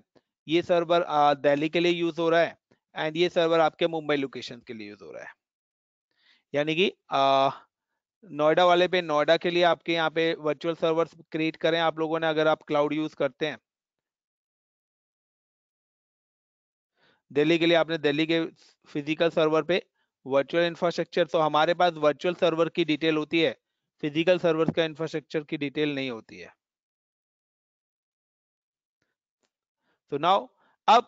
ये सर्वर दिल्ली के लिए यूज़ हो रहा है एंड ये सर्वर आपके मुंबई लोकेशन के लिए यूज़ हो रहा है। यानी कि नोएडा वाले पे, नोएडा के लिए आपके यहाँ पे वर्चुअल सर्वर क्रिएट करें आप लोगों ने अगर आप क्लाउड यूज़ करते हैं। दिल्ली के लिए आपने दिल्ली के फ़िज़िकल सर्वर पे वर्चुअल इंफ्रास्ट्रक्चर तो हमारे पास वर्चुअल सर्वर की डिटेल होती है। फ़िज़िकल सर्वर का इंफ्रास्ट्रक्चर की डिटेल नहीं होती है। तो नाउ अब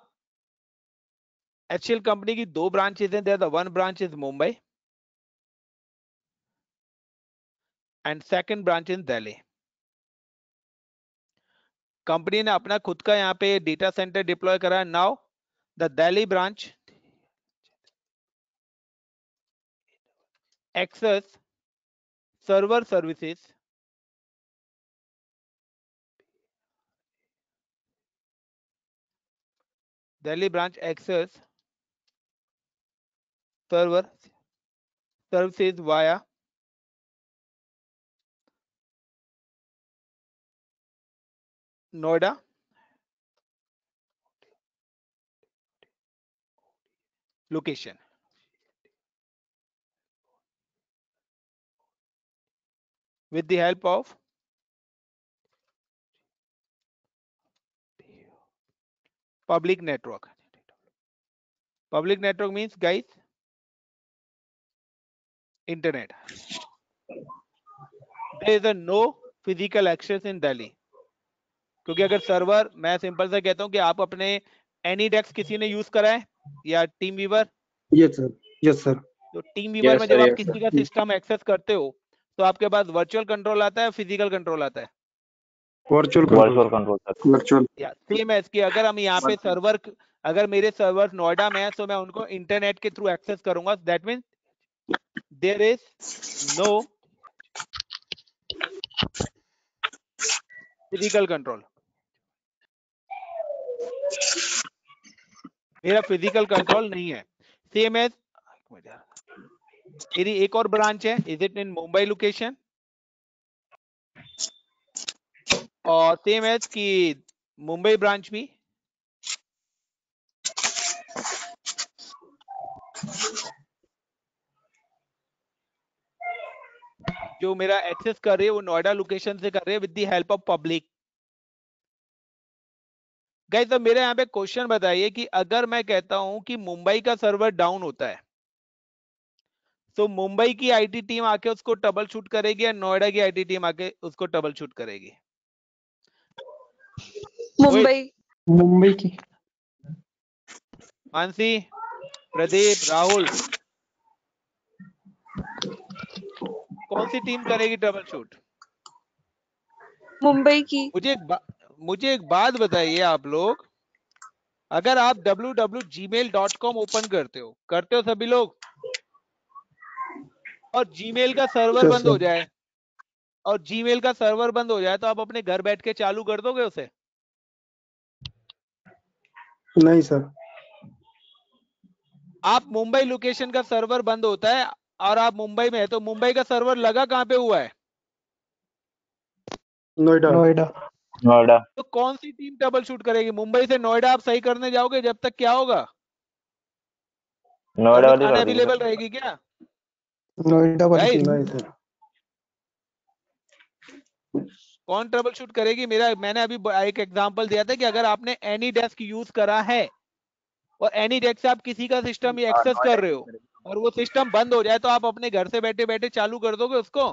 एचएल कंपनी की दो ब्रांचेस हैं one branch is Mumbai and second branch in Delhi company ने अपना खुद का यहाँ पे डेटा सेंटर डिप्लॉय करा है। Now the Delhi branch access server services Delhi branch access server services via Noida. Location. With the help of public network. Public network means guys internet. There is a no physical access in Delhi. क्योंकि अगर सर्वर मैं simple सा कहता हूँ कि आप अपने एनी डेस्क किसी ने यूज़ करा है? या TeamViewer yes sir yes sir तो टीम वीवर में जब आप किसी का सिस्टम एक्सेस करते हो तो आपके पास वर्चुअल कंट्रोल आता है फ़िज़िकल कंट्रोल आता है। Virtual virtual control virtual same है इसकी अगर हम यहाँ पे सर्वर अगर मेरे सर्वर नोएडा में है तो मैं उनको इंटरनेट के थ्रू एक्सेस करूँगा। That mean there is no physical control मेरा फ़िज़िकल कंट्रोल नहीं है। सेम एज मेरी एक और ब्रांच है। Is it in Mumbai location और सेम एज की मुंबई ब्रांच भी? जो मेरा एक्सेस कर रही है, वो नोएडा लोकेशन से कर रहे हैं with the help of public guys तो मेरे यहाँ पे क्वेश्चन बताइए कि अगर मैं कहता हूँ कि मुंबई का सर्वर डाउन होता है तो मुंबई की आईटी टीम आके उसको ट्रबल शूट करेगी या नोएडा की आईटी टीम आके उसको ट्रबल शूट करेगी? मुंबई। मुंबई की। मानसी प्रदीप राहुल। कौन सी टीम करेगी ट्रबल शूट मुंबई की। मुझे एक बा, मुझे एक बात बताइए आप लोग। अगर आप www.gmail.com ओपन करते हो करते हो सभी लोग और जीमेल का सर्वर बंद हो जाए और जीमेल का सर्वर बंद हो जाए तो आप अपने घर बैठ के चालू कर दोगे उसे? नहीं सर आप मुंबई लोकेशन का सर्वर बंद होता है और आप मुंबई में है तो मुंबई का सर्वर लगा कहाँ पे हुआ है? नोएडा। नोएडा। नोएडा। तो कौन सी टीम ट्रबल शूट करेगी? मुंबई से नोएडा आप सही करने जाओगे? जब तक क्या होगा? नोएडा वाली सर। रहेगी क्या? नोएडा वाली टीम नहीं सर कौन ट्रबल शूट करेगी? मेरा मैंने अभी एक एग्जांपल दिया था कि अगर आपने एनी डेस्क यूज़ करा है और एनी डेस्क से आप किसी का सिस्टम एक्सेस कर रहे हो और वो सिस्टम बंद हो जाए तो आप अपने घर से बैठे बैठे चालू कर दोगे उसको?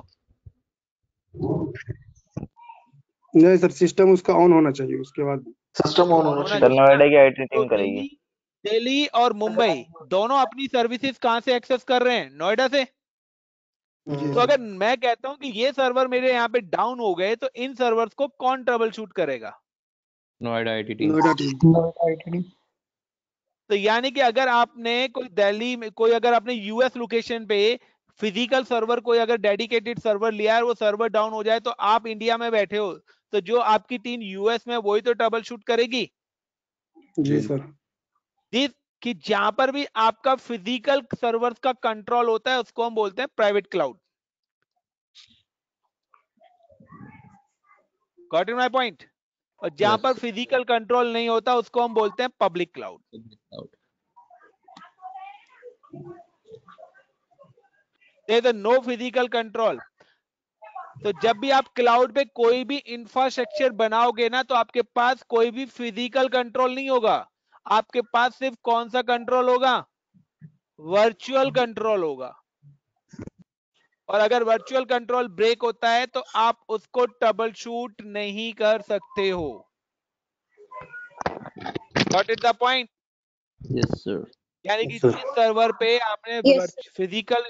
नहीं सर सिस्टम उसका ऑन होना चाहिए उसके बाद सिस्टम ऑन होना चाहिए। नोएडा की आईटी तो टीम करेगी। दिल्ली और मुंबई दोनों अपनी सर्विसेज़ कहाँ से एक्सेस कर रहे हैं? नोएडा से? तो अगर मैं कहता हूँ कि ये सर्वर मेरे यहाँ पे डाउन हो गए तो इन सर्वर्स को कौन ट्रबल शूट करेगा Noida Noida team Noida IT team तो यानी कि अगर आपने कोई दिल्ली में कोई अगर आपने यूएस लोकेशन पे फ़िज़िकल सर्वर कोई अगर डेडिकेटेड सर्वर लिया है वो सर्वर डाउन हो जाए तो आप इंडिया में बैठे हो तो जो आपकी टीम यूएस में वही तो ट्रबल शूट करेगी? जी सर। जिस कि जहाँ पर भी आपका फ़िज़िकल सर्वर्स का कंट्रोल होता है उसको हम बोलते हैं private cloud got in my point और जहाँ Yes. पर फ़िज़िकल कंट्रोल नहीं होता उसको हम बोलते हैं public cloud is no physical control तो जब भी आप क्लाउड पे कोई भी इंफ्रास्ट्रक्चर बनाओगे ना तो आपके पास कोई भी फ़िज़िकल कंट्रोल नहीं होगा. आपके पास सिर्फ़ कौन सा कंट्रोल होगा? वर्चुअल कंट्रोल होगा। और अगर वर्चुअल कंट्रोल ब्रेक होता है तो आप उसको ट्रबल शूट नहीं कर सकते हो। What is the point yes sir यानी कि. जिस सर्वर पे आपने Yes, फ़िज़िकल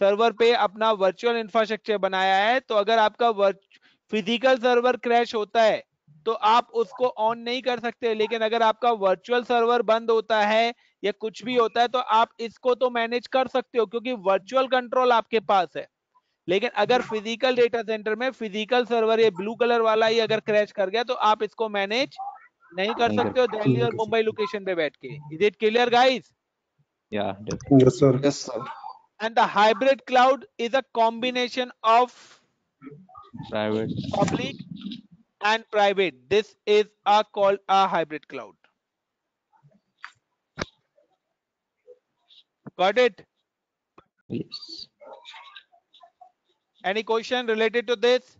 सर्वर पे अपना वर्चुअल इंफ्रास्ट्रक्चर बनाया है तो अगर आपका फ़िज़िकल सर्वर क्रैश होता है तो आप उसको ऑन नहीं कर सकते लेकिन अगर आपका वर्चुअल सर्वर बंद होता है या कुछ भी होता है तो आप इसको तो मैनेज कर सकते हो क्योंकि वर्चुअल कंट्रोल आपके पास है। लेकिन अगर फ़िज़िकल डेटा सेंटर में फ़िज़िकल सर्वर ये ब्लू कलर वाला ही अगर क्रैश कर गया तो आप इसको मैनेज नहीं कर नहीं सकते हो दिल्ली और मुंबई लोकेशन पे बैठ के। इज़ इट क्लियर गाइस या yes sir yes sir and the hybrid cloud is a combination of private public and private. This is a called a hybrid cloud. Got it? Yes. Any question related to this?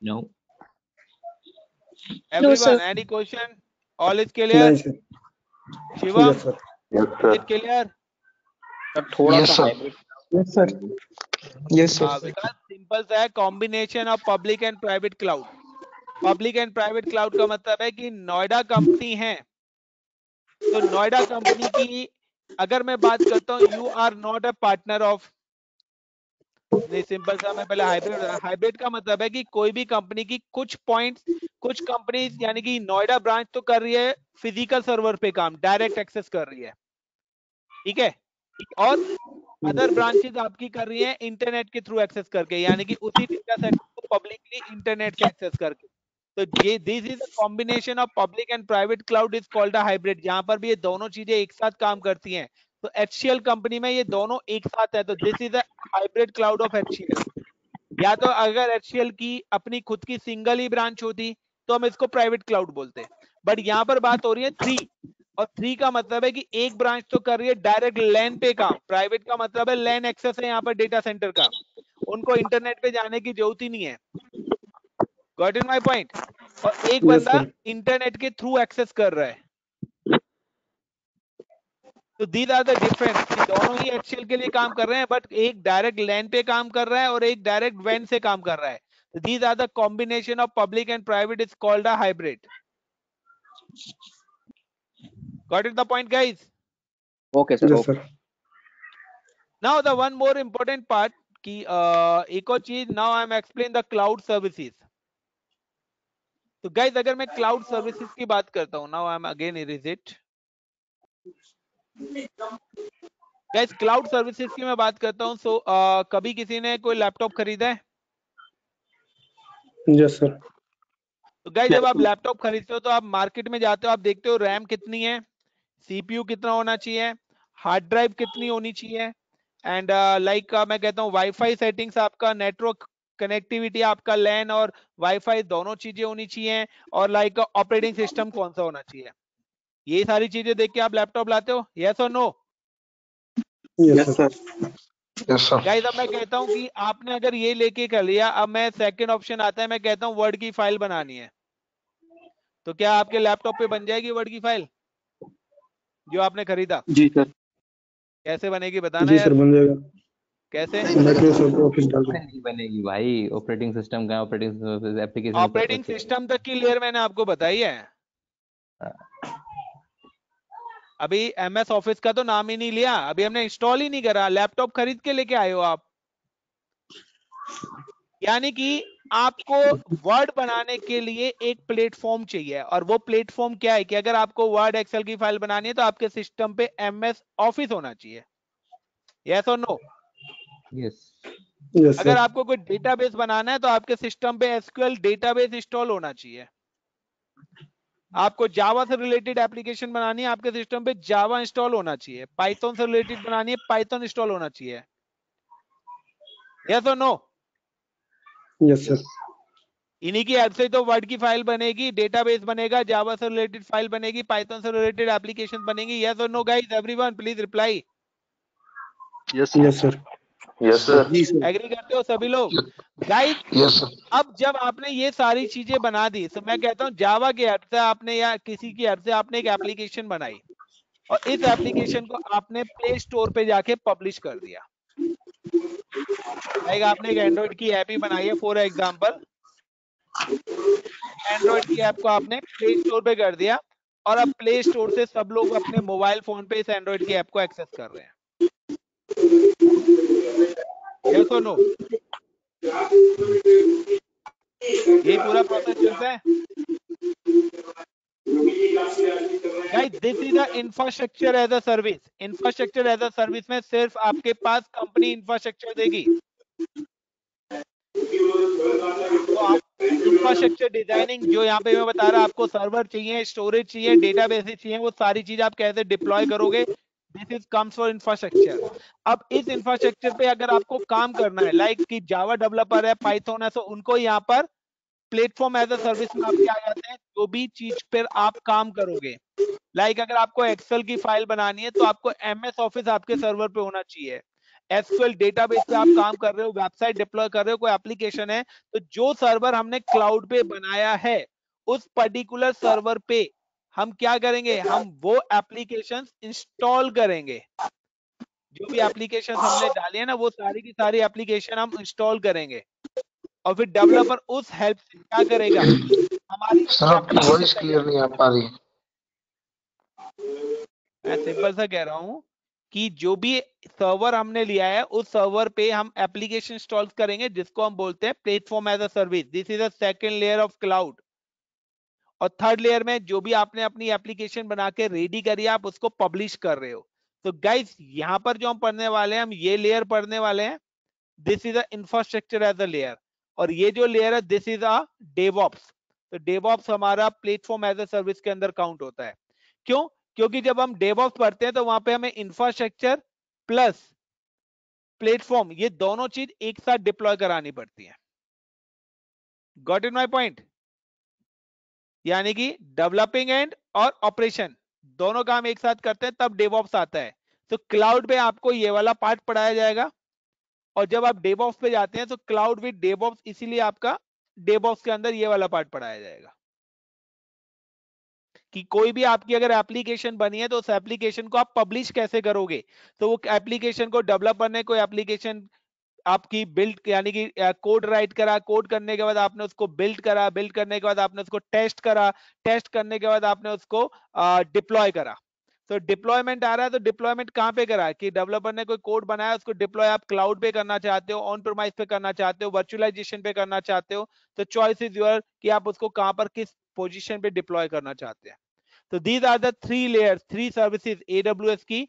No. Everyone no, any question? All is clear? No, shiva yes, sir. Yes, sir. Yes, sir. Yes, सा sir. Sir Vikas simple सा है combination of public and private cloud public and private cloud का मतलब है कि Noida company है। तो Noida company की अगर मैं बात करता हूँ you are not a partner of नहीं सिंपल सा मैं पहले हाइब्रिड हाइब्रिड का मतलब है कि कोई भी कंपनी की कुछ पॉइंट्स कुछ कंपनीज़ यानी कि नोएडा ब्रांच तो कर रही है फ़िज़िकल सर्वर पे काम डायरेक्ट एक्सेस कर रही है। ठीक है? और अदर ब्रांचेज आपकी कर रही है इंटरनेट के थ्रू एक्सेस करके, यानी कि उसी डेटा सेट को पब्लिकली इंटरनेट से एक्सेस करके। तो ये this is combination of public and private cloud is called a hybrid जहाँ पर भी ये दोनों चीज़ें एक साथ काम करती हैं। तो एचसीएल कंपनी में ये दोनों एक साथ है तो this is a hybrid cloud of HCL या तो अगर एचसीएल की अपनी खुद की सिंगल ही ब्रांच होती तो हम इसको प्राइवेट क्लाउड बोलते बट यहाँ पर बात हो रही है थ्री और थ्री का मतलब है कि एक ब्रांच तो कर रही है डायरेक्ट लैन पे काम। प्राइवेट का मतलब है लैन एक्सेस है यहाँ पर डेटा सेंटर का। उनको इंटरनेट पे जाने की ज़रूरत ही नहीं है। गॉट इन माय पॉइंट और एक Yes, बंदा. इंटरनेट के थ्रू एक्सेस कर रहा है। तो दीज आर द डिफरेंस दोनों ही एचसीएल के लिए काम कर रहे हैं बट एक डायरेक्ट लैन पे काम कर रहा है और एक डायरेक्ट वैन से काम कर रहा है। तो these are the combination of public and private is called a hybrid got it the point guys? Okay sir yes okay sir now the one more important part कि uh, एक और चीज़ now i am explain the cloud services. तो guys अगर मैं cloud services की बात करता हूँ now i am again erase it. Guys cloud services की मैं बात करता हूँ सो कभी किसी ने कोई लैपटॉप खरीदा है यस सर तो गाइस जब आप लैपटॉप खरीदते हो तो आप मार्केट में जाते हो आप देखते हो रैम कितनी है सीपीयू कितना होना चाहिए हार्ड ड्राइव कितनी होनी चाहिए and like uh, like, uh, मैं कहता हूँ वाईफाई सेटिंग्स आपका नेटवर्क कनेक्टिविटी आपका लैन और वाईफाई दोनों चीज़ें होनी चाहिए और लाइक ऑपरेटिंग सिस्टम कौन सा होना चाहिए। ये सारी चीज़ें देख के आप लैपटॉप लाते हो? यस और no yes sir yes sir guys अब मैं कहता हूँ कि आपने अगर ये लेके कर लिया अब मैं सेकंड ऑप्शन आता है मैं कहता हूँ वर्ड की फ़ाइल बनानी है। तो क्या आपके लैपटॉप पे बन जाएगी वर्ड की फ़ाइल जो आपने खरीदा। जी सर। कैसे बनेगी बताना जी सर बन जाएगा। कैसे? नहीं बनेगी भाई? ऑपरेटिंग सिस्टम का ऑपरेटिंग एप्लीकेशन ऑपरेटिंग सिस्टम तक की लेयर मैंने आपको बताई है। अभी एम एस ऑफ़िस का तो नाम ही नहीं लिया। अभी हमने इंस्टॉल ही नहीं करा। लैपटॉप खरीद के लेके आए हो आप। यानी कि आपको वर्ड बनाने के लिए एक प्लेटफॉर्म चाहिए। और वो प्लेटफॉर्म क्या है कि अगर आपको वर्ड एक्सेल की फ़ाइल बनानी है तो आपके सिस्टम पे एम एस ऑफ़िस होना चाहिए। यस और नो यस यस अगर आपको कोई डेटाबेस बनाना है तो आपके सिस्टम पे एसक्यूएल डेटाबेस इंस्टॉल होना चाहिए। आपको जावा से रिलेटेड एप्लीकेशन बनानी है आपके सिस्टम पे जावा इंस्टॉल होना चाहिए। पाइथन से रिलेटेड बनानी है पाइथन इंस्टॉल होना चाहिए। यस और नो यस सर इन्हीं की ऐप से तो वर्ड की फ़ाइल बनेगी डेटाबेस बनेगा जावा से रिलेटेड फ़ाइल बनेगी पाइथन से रिलेटेड एप्लीकेशन बनेगी। यस और no guys everyone please reply yes yes sir yes sir agree करते हो सभी लोग? गाइस यस सर अब जब आपने ये सारी चीज़ें बना दी तो मैं कहता हूँ जावा के ऐप से आपने या किसी की ऐप से आपने एक एप्लीकेशन बनाई। और इस एप्लीकेशन को आपने प्ले स्टोर पे जाके पब्लिश कर दिया। लाइक आपने एक एंड्रॉइड की ऐप ही बनाई है फॉर एग्जांपल एंड्रॉइड की ऐप को आपने प्ले स्टोर पे कर दिया और अब प्ले स्टोर से सब लोग अपने मोबाइल फ़ोन पे इस एंड्रॉइड की ऐप को एक्सेस कर रहे हैं। yes no ये पूरा प्रोसेस चलता है? Guys this is a infrastructure as a service infrastructure as a service में सिर्फ़ आपके पास कंपनी इंफ्रास्ट्रक्चर देगी। तो आप इंफ्रास्ट्रक्चर डिज़ाइनिंग जो यहाँ पे मैं बता रहा आपको सर्वर चाहिए स्टोरेज चाहिए डेटाबेस चाहिए, वो सारी चीज़ आप कैसे डिप्लॉय करोगे this is comes for infrastructure अब इस इंफ्रास्ट्रक्चर पे अगर आपको काम करना है लाइक like कि जावा डेवलपर है पाइथन है तो उनको यहाँ पर प्लेटफॉर्म एज अ सर्विस में आपके आ जाते हैं, जो भी चीज़ पर आप काम करोगे। लाइक like अगर आपको एक्सेल की फ़ाइल बनानी है तो आपको एम एस ऑफ़िस आपके सर्वर पे होना चाहिए। एसक्यूएल डेटाबेस पे आप काम कर रहे हो वेबसाइट डिप्लॉय कर रहे हो, कोई एप्लीकेशन है तो जो सर्वर हमने क्लाउड पे बनाया है, उस पर्टिकुलर सर्वर पे हम क्या करेंगे, हम वो एप्लीकेशन इंस्टॉल करेंगे। जो भी एप्लीकेशन हमने डाली है ना, वो सारी की सारी एप्लीकेशन हम इंस्टॉल करेंगे। और फिर डेवलपर उस हेल्प से क्या करेगा? हमारी सर आपकी वॉइस क्लियर नहीं आ पा रही मैं सिंपल सा कह रहा हूँ कि जो भी सर्वर हमने लिया है उस सर्वर पे हम एप्लीकेशन इंस्टॉल करेंगे जिसको हम बोलते हैं platform as a service this is a second layer of cloud और थर्ड लेयर में जो भी आपने अपनी एप्लीकेशन बना के रेडी करी आप उसको पब्लिश कर रहे हो। तो गाइस यहाँ पर जो हम पढ़ने वाले हैं हम ये लेयर पढ़ने वाले हैं. This is a infrastructure as a layer और ये जो लेयर है दिस इज़ अ डेवॉप्स तो डेवॉप्स हमारा प्लेटफॉर्म एज अ सर्विस के अंदर काउंट होता है। क्यों? क्योंकि जब हम डेवॉप्स पढ़ते हैं तो वहाँ पे हमें इंफ्रास्ट्रक्चर प्लस प्लेटफॉर्म ये दोनों चीज़ एक साथ डिप्लॉय करानी पड़ती है। गॉट इन माई पॉइंट यानी कि डेवलपिंग एंड और ऑपरेशन दोनों काम एक साथ करते हैं, तब डेवॉप्स आता है। तो क्लाउड पे आपको ये वाला पार्ट पढ़ाया जाएगा। और जब आप डेवॉप्स पे जाते हैं तो क्लाउड विद डेवॉप्स इसीलिए आपका डेवॉप्स के अंदर ये वाला पार्ट पढ़ाया जाएगा। कि कोई भी आपकी अगर एप्लीकेशन बनी है तो उस एप्लीकेशन को आप पब्लिश कैसे करोगे? तो वो एप्लीकेशन को डेवलपर ने कोई एप्लीकेशन आपकी बिल्ड यानी कि कोड राइट करा कोड करने के बाद आपने उसको बिल्ड करा बिल्ड करने के बाद आपने उसको टेस्ट करा टेस्ट करने के बाद आपने उसको डिप्लॉय करा। तो डिप्लॉयमेंट आ रहा है तो डिप्लॉयमेंट कहाँ पे करा है? कि डेवलपर ने कोई कोड बनाया, उसको डिप्लॉय आप क्लाउड पे करना चाहते हो ऑन प्रोमाइज पे करना चाहते हो वर्चुअलाइजेशन पे करना चाहते हो तो चॉइस इज़ योर कि आप उसको कहाँ पर, किस पोजीशन पे डिप्लॉय करना चाहते हैं। तो these are the three layers three services AWS की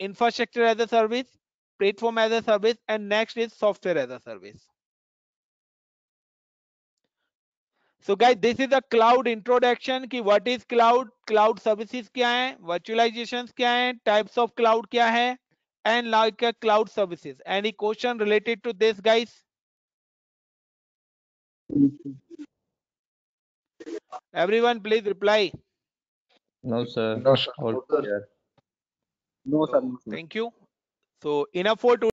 infrastructure as a service platform as a service and next is software as a service so guys this is a cloud introduction की what is cloud cloud services क्या है? Virtualisation क्या है? Types of cloud क्या है? And like cloud services any question related to this guys everyone please reply. No sir. No sir. No sir. thank you. So enough for